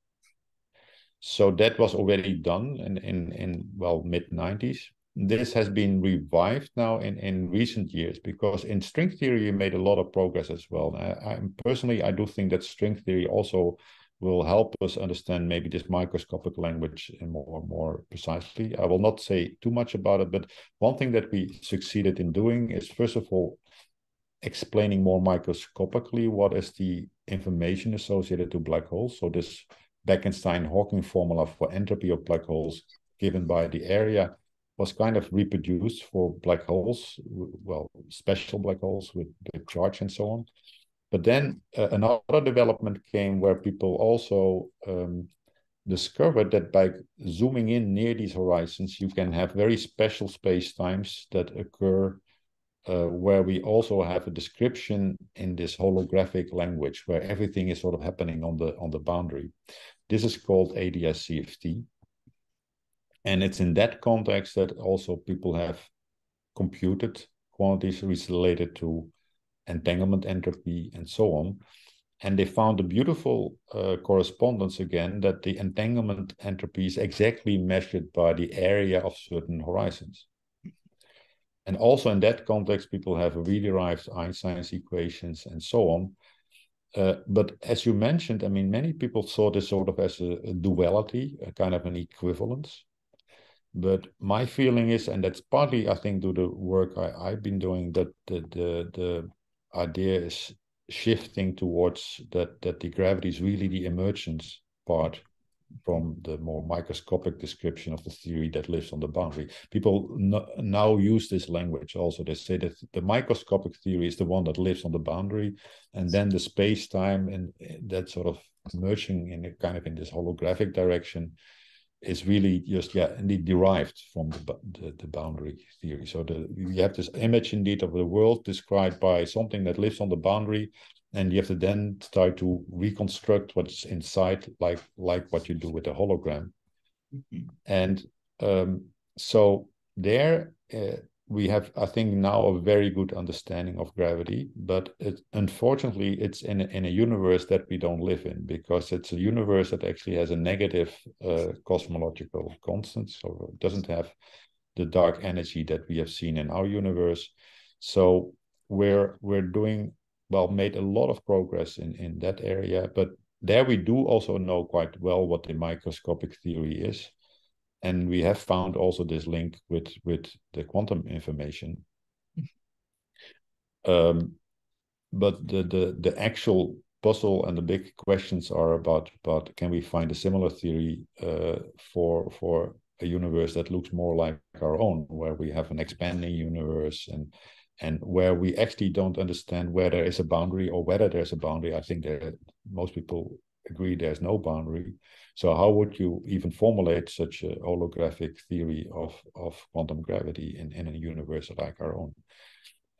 So that was already done in, in, in well, mid 90s. This has been revived now in, in recent years because in string theory, you made a lot of progress as well. I, I personally, I do think that string theory also will help us understand maybe this microscopic language more more precisely. I will not say too much about it, but one thing that we succeeded in doing is first of all explaining more microscopically what is the information associated to black holes. So this Bekenstein-Hawking formula for entropy of black holes given by the area was kind of reproduced for black holes, well, special black holes with big charge and so on. But then uh, another development came where people also um, discovered that by zooming in near these horizons, you can have very special space times that occur uh, where we also have a description in this holographic language where everything is sort of happening on the on the boundary. This is called AdS-CFT. And it's in that context that also people have computed quantities related to entanglement entropy, and so on. And they found a beautiful uh, correspondence again that the entanglement entropy is exactly measured by the area of certain horizons. And also in that context, people have re-derived Einstein's equations and so on. Uh, but as you mentioned, I mean, many people saw this sort of as a, a duality, a kind of an equivalence. But my feeling is, and that's partly, I think, due to the work I, have been doing, that the, the, the idea is shifting towards that that the gravity is really the emergence part from the more microscopic description of the theory that lives on the boundary. People no, now use this language also. They say that the microscopic theory is the one that lives on the boundary, and then the space time and that sort of merging in a kind of in this holographic direction is really just yeah indeed derived from the, the, the, boundary theory so the you have this image indeed of the world described by something that lives on the boundary and you have to then start to reconstruct what's inside like like what you do with a hologram mm-hmm. and um, so there uh, we have i think now a very good understanding of gravity but it, unfortunately it's in a, in a universe that we don't live in because it's a universe that actually has a negative uh, cosmological constant so it doesn't have the dark energy that we have seen in our universe. So we're we're doing well made a lot of progress in in that area but there we do also know quite well what the microscopic theory is and we have found also this link with with the quantum information. Um, but the, the the actual puzzle and the big questions are about about can we find a similar theory uh, for for a universe that looks more like our own where we have an expanding universe and and where we actually don't understand where there is a boundary or whether there's a boundary. I think that most people agree there's no boundary so how would you even formulate such a holographic theory of, of quantum gravity in, in a universe like our own?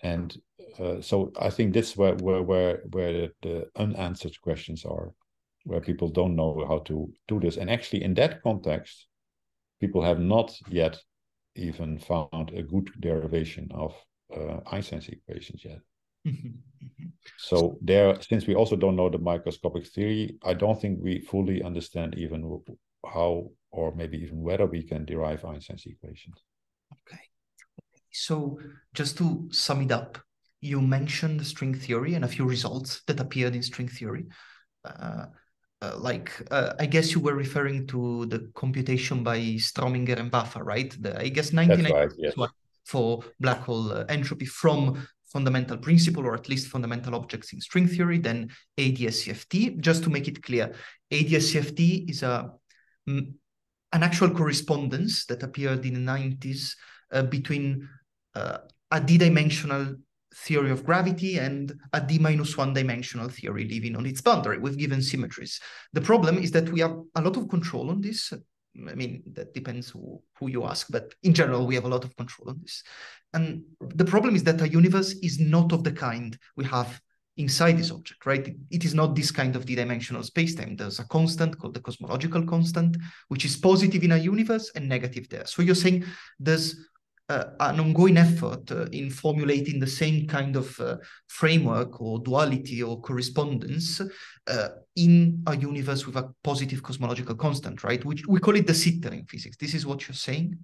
And uh, so I think this where where where, where the, unanswered questions are, where people don't know how to do this. And actually, in that context, people have not yet even found a good derivation of uh, Einstein's equations yet. So there, since we also don't know the microscopic theory, I don't think we fully understand even how or maybe even whether we can derive Einstein's equations. Okay. So just to sum it up, you mentioned the string theory and a few results that appeared in string theory. Uh, uh, like uh, I guess you were referring to the computation by Strominger and Vafa, right? The, I guess 1990 right, yes. for black hole uh, entropy from fundamental principle or at least fundamental objects in string theory, then AdS-CFT. Just to make it clear, AdS-CFT is a an actual correspondence that appeared in the 90s uh, between uh, a d-dimensional theory of gravity and a d minus one dimensional theory living on its boundary with given symmetries. The problem is that we have a lot of control on this I mean, that depends who, who you ask, but in general, we have a lot of control on this. And the problem is that a universe is not of the kind we have inside this object, right? It, is not this kind of d-dimensional spacetime. There's a constant called the cosmological constant, which is positive in a universe and negative there. So you're saying there's uh, an ongoing effort uh, in formulating the same kind of uh, framework or duality or correspondence uh, in a universe with a positive cosmological constant, right? Which we call it de Sitter in physics. This is what you're saying?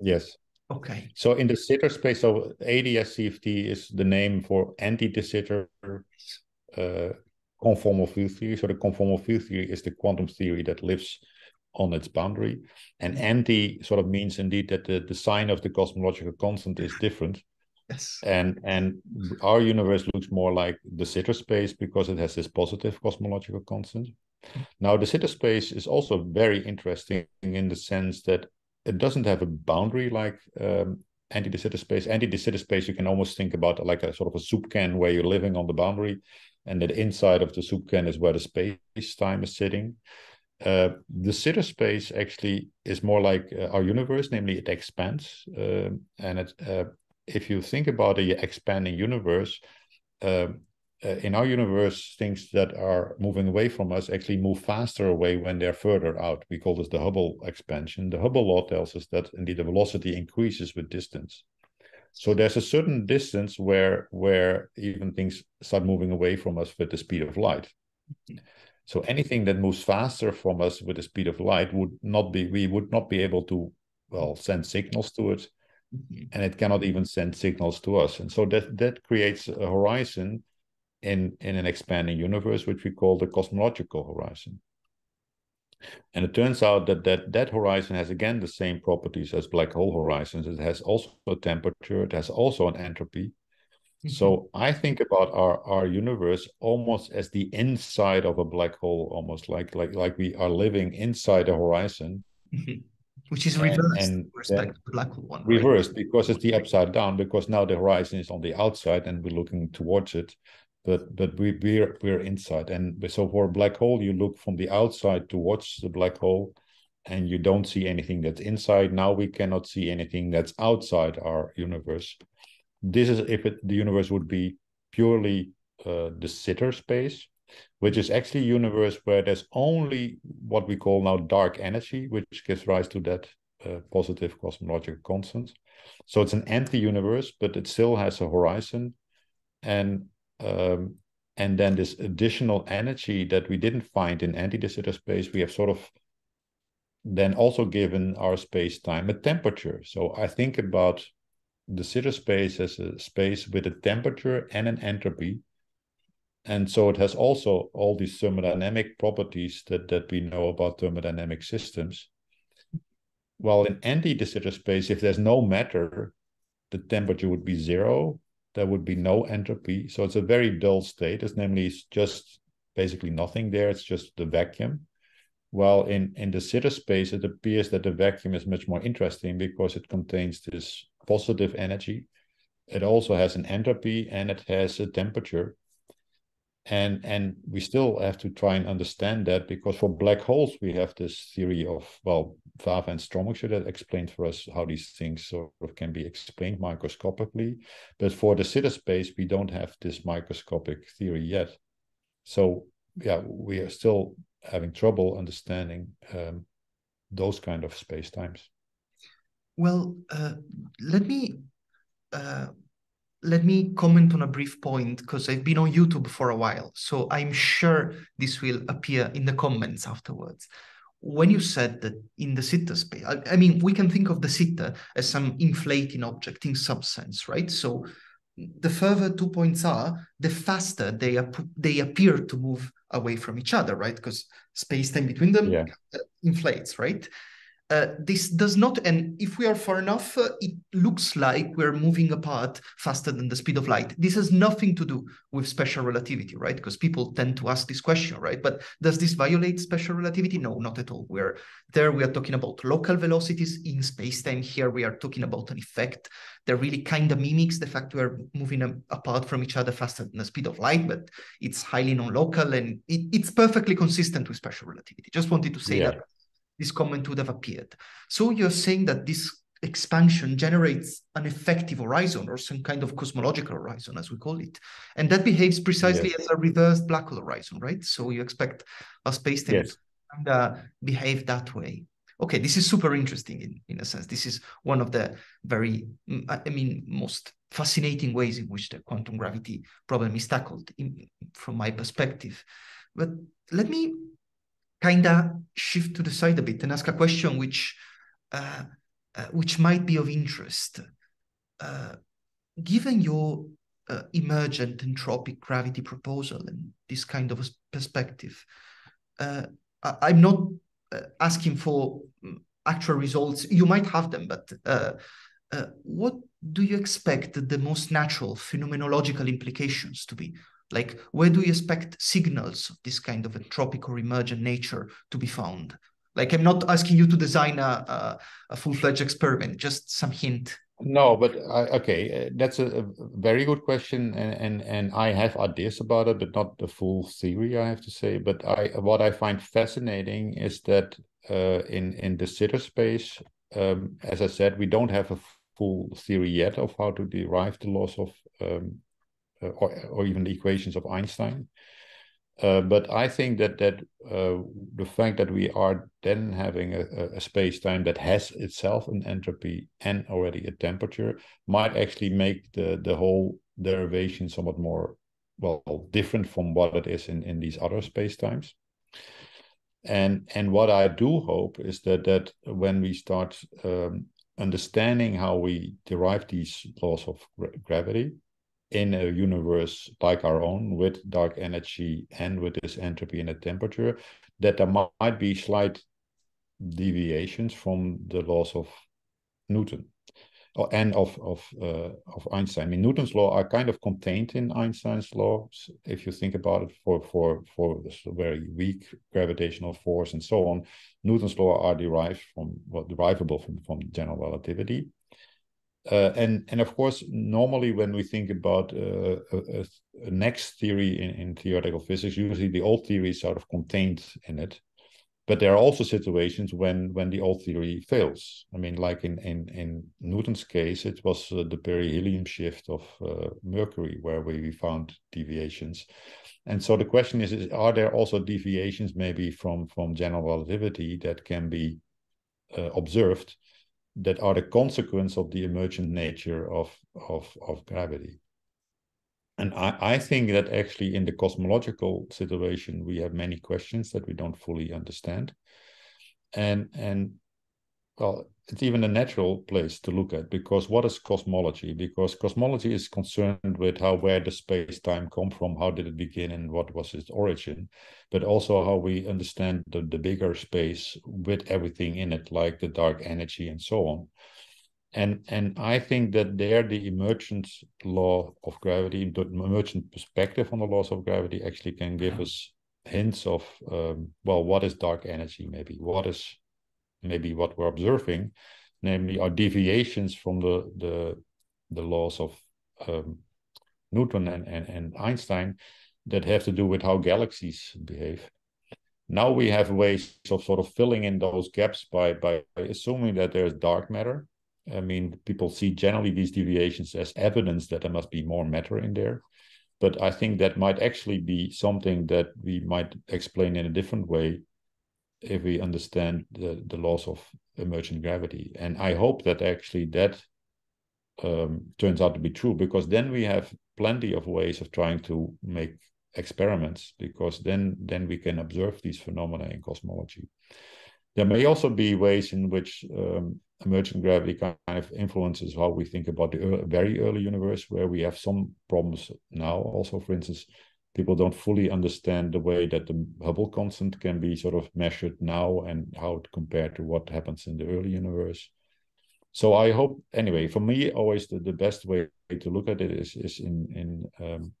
Yes. Okay. So in de Sitter space, so AdS-CFT is the name for anti-de Sitter uh, conformal field theory. So the conformal field theory is the quantum theory that lives on its boundary. And anti sort of means indeed that the, the sign of the cosmological constant is different. Yes. And and our universe looks more like de Sitter space because it has this positive cosmological constant. Now de Sitter space is also very interesting in the sense that it doesn't have a boundary like um, anti-de Sitter space. Anti-de Sitter space you can almost think about like a sort of a soup can where you're living on the boundary, and that inside of the soup can is where the space time is sitting. Uh, de Sitter space actually is more like uh, our universe, namely it expands. Uh, and it, uh, if you think about the expanding universe, um, uh, in our universe, things that are moving away from us actually move faster away when they're further out. We call this the Hubble expansion. The Hubble law tells us that indeed the velocity increases with distance. So there's a certain distance where where even things start moving away from us with the speed of light. Mm-hmm. So anything that moves faster from us with the speed of light would not be, we would not be able to, well, send signals to it. Mm-hmm. And it cannot even send signals to us. And so that, that creates a horizon in, in an expanding universe, which we call the cosmological horizon. And it turns out that, that that horizon has again the same properties as black hole horizons. It has also a temperature, it has also an entropy, so mm-hmm. I think about our our universe almost as the inside of a black hole, almost like like like we are living inside a horizon. Mm-hmm. Which is reversed and, and black hole one. Reversed right? because it's the upside down, because now the horizon is on the outside and we're looking towards it. But but we we're we're inside. And so for a black hole, you look from the outside towards the black hole. and you don't see anything that's inside. Now we cannot see anything that's outside our universe. This is if it, the universe would be purely uh, de Sitter space, which is actually a universe where there's only what we call now dark energy, which gives rise to that uh, positive cosmological constant. So it's an empty universe, but it still has a horizon, and um, and then this additional energy that we didn't find in anti-de Sitter space, we have sort of then also given our space time a temperature. So I think about de Sitter space as a space with a temperature and an entropy. And so it has also all these thermodynamic properties that, that we know about thermodynamic systems. Well, in anti-de Sitter space, if there's no matter, the temperature would be zero. There would be no entropy. So it's a very dull state. It's namely just basically nothing there. It's just the vacuum. While in, in de Sitter space, it appears that the vacuum is much more interesting because it contains this positive energy. It also has an entropy and it has a temperature. And, and we still have to try and understand that because for black holes, we have this theory of, well, Vafa and Strominger that explained for us how these things sort of can be explained microscopically. But for de Sitter space, we don't have this microscopic theory yet. So yeah, we are still having trouble understanding um, those kind of space times. Well, uh, let me uh, let me comment on a brief point because I've been on YouTube for a while, so I'm sure this will appear in the comments afterwards. When you said that in de Sitter space, I, I mean, we can think of de Sitter as some inflating object in some sense, right? So the further two points are, the faster they, they appear to move away from each other, right? Because space time between them yeah. inflates, right? Uh, this does not, and if we are far enough, uh, it looks like we're moving apart faster than the speed of light. This has nothing to do with special relativity, right? Because people tend to ask this question, right? But does this violate special relativity? No, not at all. We're there, we are talking about local velocities in space-time. Here we are talking about an effect that really kind of mimics the fact we're moving apart from each other faster than the speed of light, but it's highly non-local and it, it's perfectly consistent with special relativity. Just wanted to say yeah. that this comment would have appeared. So you're saying that this expansion generates an effective horizon or some kind of cosmological horizon, as we call it. And that behaves precisely yes. as a reversed black hole horizon, right? So you expect a space-time yes. to uh, behave that way. Okay, this is super interesting in, in a sense. This is one of the very, mm, I mean, most fascinating ways in which the quantum gravity problem is tackled in, from my perspective. But let me kind of shift to the side a bit and ask a question which uh, uh, which might be of interest. Uh, given your uh, emergent entropic gravity proposal and this kind of perspective, uh, I- am not uh, asking for mm, actual results. You might have them, but what do you expect the most natural phenomenological implications to be like, where do you expect signals of this kind of entropic or emergent nature to be found? Like, I'm not asking you to design a, a, full-fledged experiment, just some hint. No, but I, okay, uh, that's a, a, very good question, and, and and I have ideas about it, but not the full theory. I have to say, but I what I find fascinating is that uh, in in de Sitter space, um, as I said, we don't have a full theory yet of how to derive the laws of um, uh, or, or even the equations of Einstein. Uh, but I think that that uh, the fact that we are then having a, a space time that has itself an entropy and already a temperature might actually make the the whole derivation somewhat more well different from what it is in in these other space times. And and what I do hope is that that when we start um, understanding how we derive these laws of gra gravity, in a universe like our own with dark energy and with this entropy and the temperature that there might be slight deviations from the laws of Newton and of of uh, of Einstein. I mean, Newton's law are kind of contained in Einstein's laws if you think about it. For for for very weak gravitational force and so on, Newton's law are derived from well, derivable from from general relativity. Uh, and and of course, normally when we think about uh, a, a, next theory in, in theoretical physics, usually the old theory is sort of contained in it. but there are also situations when when the old theory fails. I mean, like in in in Newton's case, it was uh, the perihelion shift of uh, Mercury where we found deviations. And so the question is, is, are there also deviations maybe from from general relativity that can be uh, observed that are the consequence of the emergent nature of of of gravity? And I, I think that actually in the cosmological situation, we have many questions that we don't fully understand. And and well, it's even a natural place to look at because what is cosmology? Because cosmology is concerned with how where the space time come from, how did it begin, and what was its origin, but also how we understand the, the bigger space with everything in it, like the dark energy and so on and and I think that there the emergent law of gravity, the emergent perspective on the laws of gravity, actually can give us hints of um, well, what is dark energy? Maybe what is maybe what we're observing, namely are deviations from the the the laws of um, Newton and, and and Einstein that have to do with how galaxies behave. Now we have ways of sort of filling in those gaps by by assuming that there's dark matter I mean, people see generally these deviations as evidence that there must be more matter in there. But I think that might actually be something that we might explain in a different way if we understand the, the laws of emergent gravity. And I hope that actually that um, turns out to be true because then we have plenty of ways of trying to make experiments because then then we can observe these phenomena in cosmology. There may also be ways in which um, emergent gravity kind of influences how we think about the early, very early universe, where we have some problems now. Also, for instance, people don't fully understand the way that the Hubble constant can be sort of measured now and how it compared to what happens in the early universe. So I hope anyway, for me, always the, the best way to look at it is is in in um,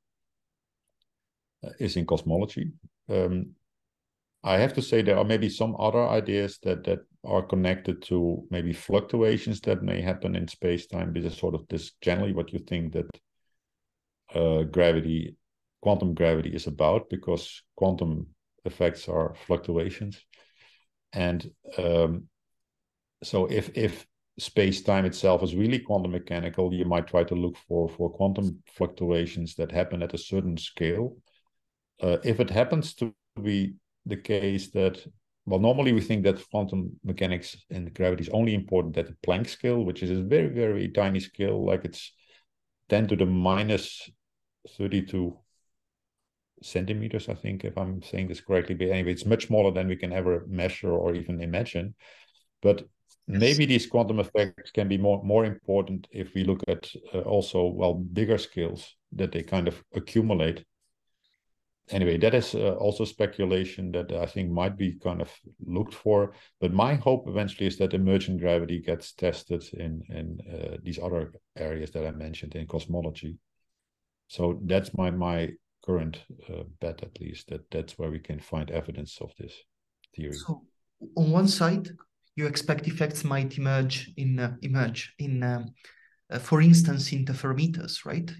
is in cosmology. Um, I have to say there are maybe some other ideas that that are connected to maybe fluctuations that may happen in space time. This is sort of this generally what you think that uh, gravity, quantum gravity is about, because quantum effects are fluctuations, and um, so if if space time itself is really quantum mechanical, you might try to look for for quantum fluctuations that happen at a certain scale. Uh, if it happens to be the case that well, normally we think that quantum mechanics and gravity is only important at the Planck scale, which is a very, very tiny scale, like it's 10 to the minus 32 centimeters, I think, if I'm saying this correctly. But anyway, it's much smaller than we can ever measure or even imagine. But yes. maybe these quantum effects can be more, more important if we look at uh, also, well, bigger scales that they kind of accumulate anyway, that is uh, also speculation that I think might be kind of looked for. But my hope eventually is that emergent gravity gets tested in in uh, these other areas that I mentioned in cosmology. So that's my my current uh, bet, at least that that's where we can find evidence of this theory. So, on one side, you expect effects might emerge in uh, emerge in. Um, uh, for instance, interferometers, right?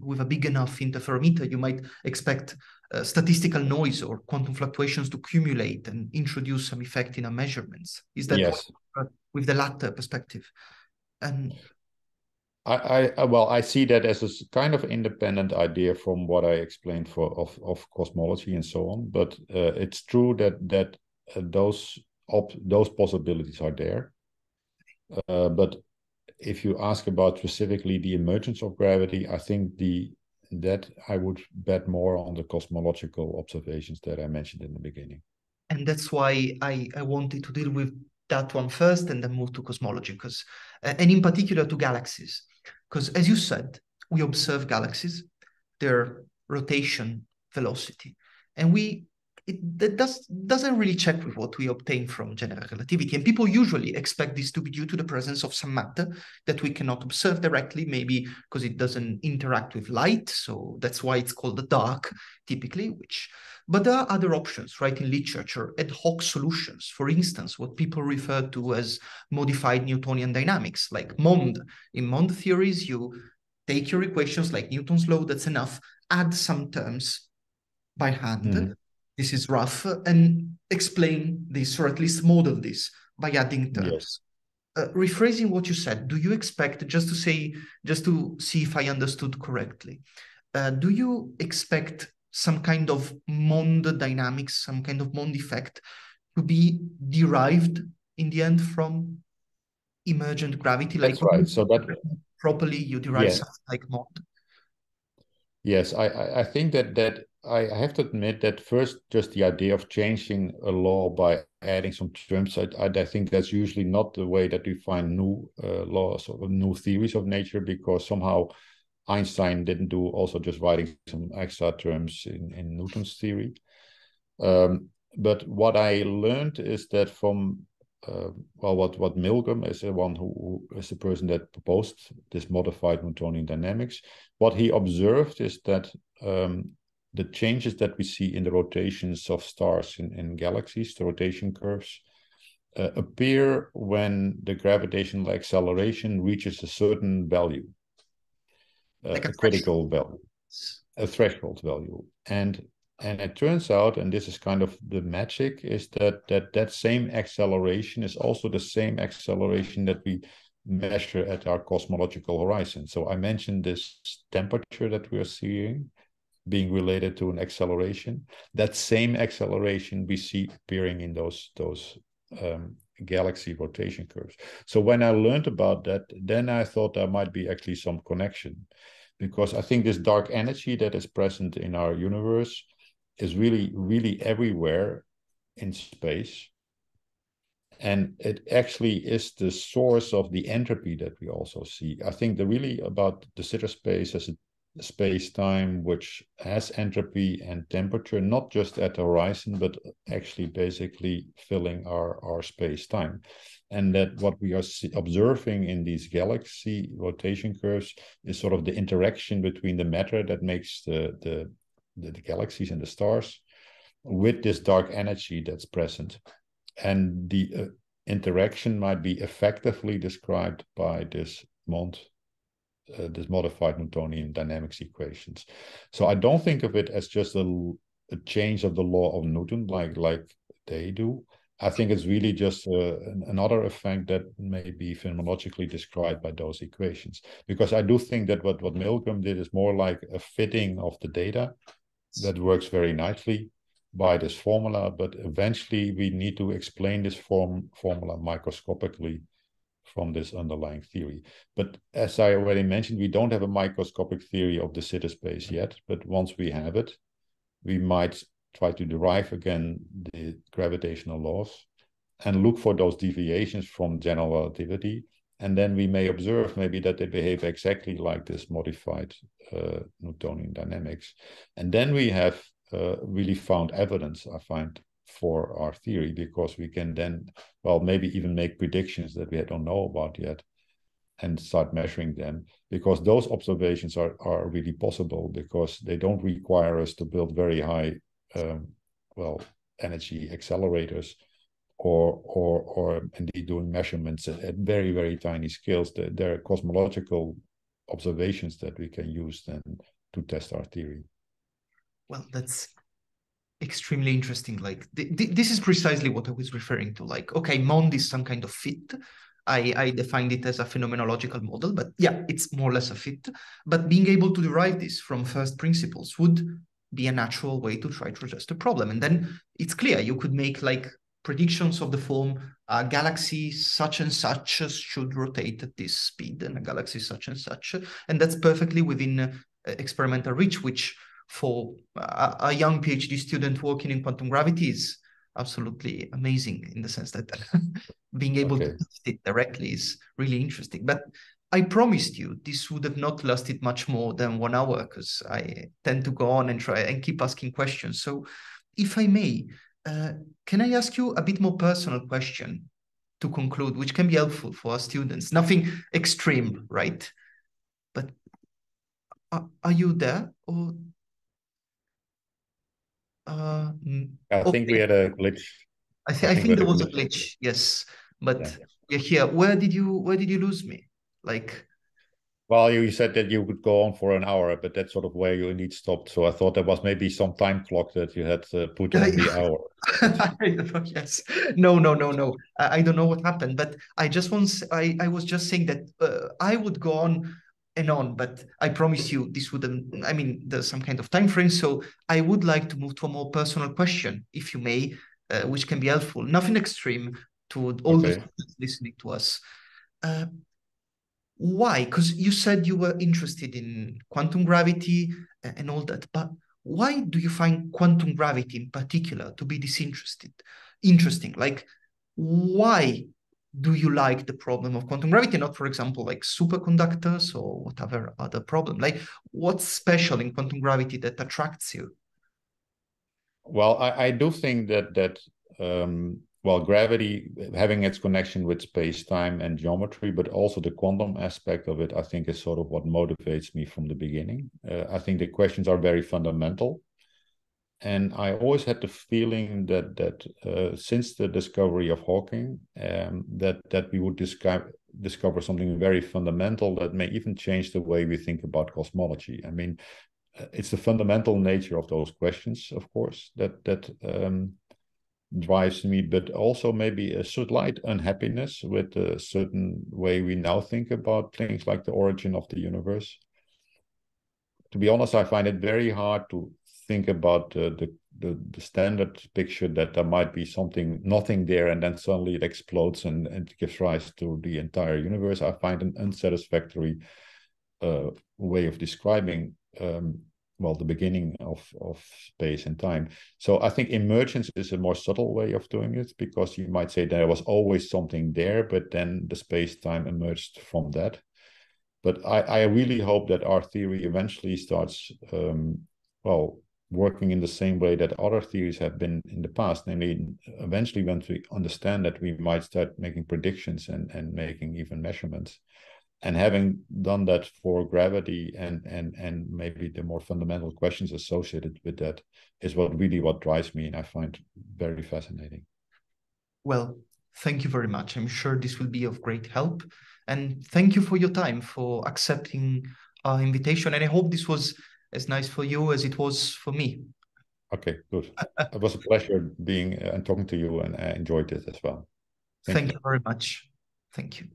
With a big enough interferometer, you might expect uh, statistical noise or quantum fluctuations to accumulate and introduce some effect in our measurements. Is that yes. with the latter perspective? And I, I well, I see that as a kind of independent idea from what I explained for of, of cosmology and so on. But uh, it's true that that uh, those op- those possibilities are there. Uh, but if you ask about specifically the emergence of gravity, I think the that I would bet more on the cosmological observations that I mentioned in the beginning. And that's why I, I wanted to deal with that one first and then move to cosmology, because uh, and in particular to galaxies, because as you said, we observe galaxies, their rotation velocity, and we it that does doesn't really check with what we obtain from general relativity. And people usually expect this to be due to the presence of some matter that we cannot observe directly, maybe because it doesn't interact with light. So that's why it's called the dark, typically, which but there are other options, right, in literature, ad hoc solutions. For instance, what people refer to as modified Newtonian dynamics, like MOND. In MOND theories, you take your equations like Newton's law, that's enough, add some terms by hand, mm this is rough, and explain this, or at least model this by adding terms. Yes. Uh, rephrasing what you said, do you expect, just to say, just to see if I understood correctly, uh, do you expect some kind of Mond dynamics, some kind of Mond effect to be derived in the end from emergent gravity? That's like right. So that properly you derive yeah. something like Mond. Yes, I, I think that that I have to admit that first, just the idea of changing a law by adding some terms, I, I, think that's usually not the way that we find new uh, laws or new theories of nature because somehow Einstein didn't do also just writing some extra terms in, in Newton's theory. Um, but what I learned is that from uh, well, what what Milgrom is the one who, who is the person that proposed this modified Newtonian dynamics. What he observed is that um, the changes that we see in the rotations of stars in, in galaxies, the rotation curves, uh, appear when the gravitational acceleration reaches a certain value uh, like a, a critical value, a threshold value. And and it turns out, and this is kind of the magic, is that that that same acceleration is also the same acceleration that we measure at our cosmological horizon. So I mentioned this temperature that we are seeing being related to an acceleration. That same acceleration we see appearing in those those um, galaxy rotation curves. So when I learned about that, then I thought there might be actually some connection because I think this dark energy that is present in our universe is really, really everywhere in space. And it actually is the source of the entropy that we also see. I think the really about de Sitter space as a space-time which has entropy and temperature, not just at the horizon, but actually basically filling our, our space-time. And that what we are observing in these galaxy rotation curves is sort of the interaction between the matter that makes the, the, the, the galaxies and the stars with this dark energy that's present. And the uh, interaction might be effectively described by this Mond uh, this modified Newtonian dynamics equations. So I don't think of it as just a, a change of the law of Newton like like they do. I think it's really just uh, another effect that may be phenomenologically described by those equations. Because I do think that what, what Milgrom did is more like a fitting of the data that works very nicely by this formula, but eventually we need to explain this form formula microscopically from this underlying theory. But as I already mentioned, we don't have a microscopic theory of de Sitter space yet. But once we have it, we might try to derive again the gravitational laws and look for those deviations from general relativity. And then we may observe maybe that they behave exactly like this modified uh, Newtonian dynamics. And then we have uh, really found evidence, I find, for our theory because we can then, well, maybe even make predictions that we don't know about yet and start measuring them because those observations are, are really possible because they don't require us to build very high, um, well, energy accelerators or or or indeed doing measurements at, very very tiny scales. They're, they're cosmological observations that we can use then to test our theory. Well, that's extremely interesting. Like th- th- this is precisely what I was referring to. Like, okay, Mond is some kind of fit. I, I defined it as a phenomenological model, but yeah, it's more or less a fit. But being able to derive this from first principles would be a natural way to try to address the problem. And then it's clear you could make like predictions of the form a galaxy such and such should rotate at this speed and a galaxy such and such. And that's perfectly within uh, experimental reach, which for a, a young PhD student working in quantum gravity is absolutely amazing in the sense that being able okay. to test it directly is really interesting. But I promised you this would have not lasted much more than one hour because I tend to go on and try and keep asking questions. So, if I may, uh, can I ask you a bit more personal question to conclude, which can be helpful for our students? Nothing extreme, right? But are, are you there, or uh, I okay. think we had a glitch. I, th- I, think, think there was a glitch. Yes, but yeah. we're here. Where did you Where did you lose me? Like, Well, you said that you would go on for an hour, but that's sort of where you indeed stopped. So I thought there was maybe some time clock that you had uh, put on the hour. yes. No, no, no, no. I, I, don't know what happened, but I just once I, I was just saying that uh, I would go on and on, but I promise you this wouldn't. I mean, there's some kind of time frame, so I would like to move to a more personal question, if you may, uh, which can be helpful. Nothing extreme to all okay. those listening to us. Uh, why? Because you said you were interested in quantum gravity and all that, but why do you find quantum gravity in particular to be disinterested, interesting? Like, why do you like the problem of quantum gravity, not, for example, like superconductors or whatever other problem? Like, what's special in quantum gravity that attracts you? Well, I, I do think that that um, well, gravity having its connection with space, time, and geometry, but also the quantum aspect of it, I think is sort of what motivates me from the beginning. Uh, I think the questions are very fundamental. And I always had the feeling that that uh, since the discovery of Hawking, um, that that we would discover discover something very fundamental that may even change the way we think about cosmology. I mean, uh, it's the fundamental nature of those questions, of course, that that um, drives me, but also maybe a slight unhappiness with a certain way we now think about things like the origin of the universe. To be honest, I find it very hard to think about uh, the, the, the standard picture that there might be something nothing there and then suddenly it explodes and, and gives rise to the entire universe. I find an unsatisfactory uh, way of describing um, well the beginning of of space and time so i think emergence is a more subtle way of doing it because you might say there was always something there but then the space time emerged from that but i i really hope that our theory eventually starts um, well working in the same way that other theories have been in the past. Namely eventually once we understand that we might start making predictions and and making even measurements. And having done that for gravity and and and maybe the more fundamental questions associated with that is what really what drives me and i find very fascinating. Well thank you very much. I'm sure this will be of great help. And thank you for your time for accepting our invitation. And i hope this was as nice for you as it was for me. Okay good. It was a pleasure being uh, and talking to you and i enjoyed it as well. Thank, thank you. you very much. Thank you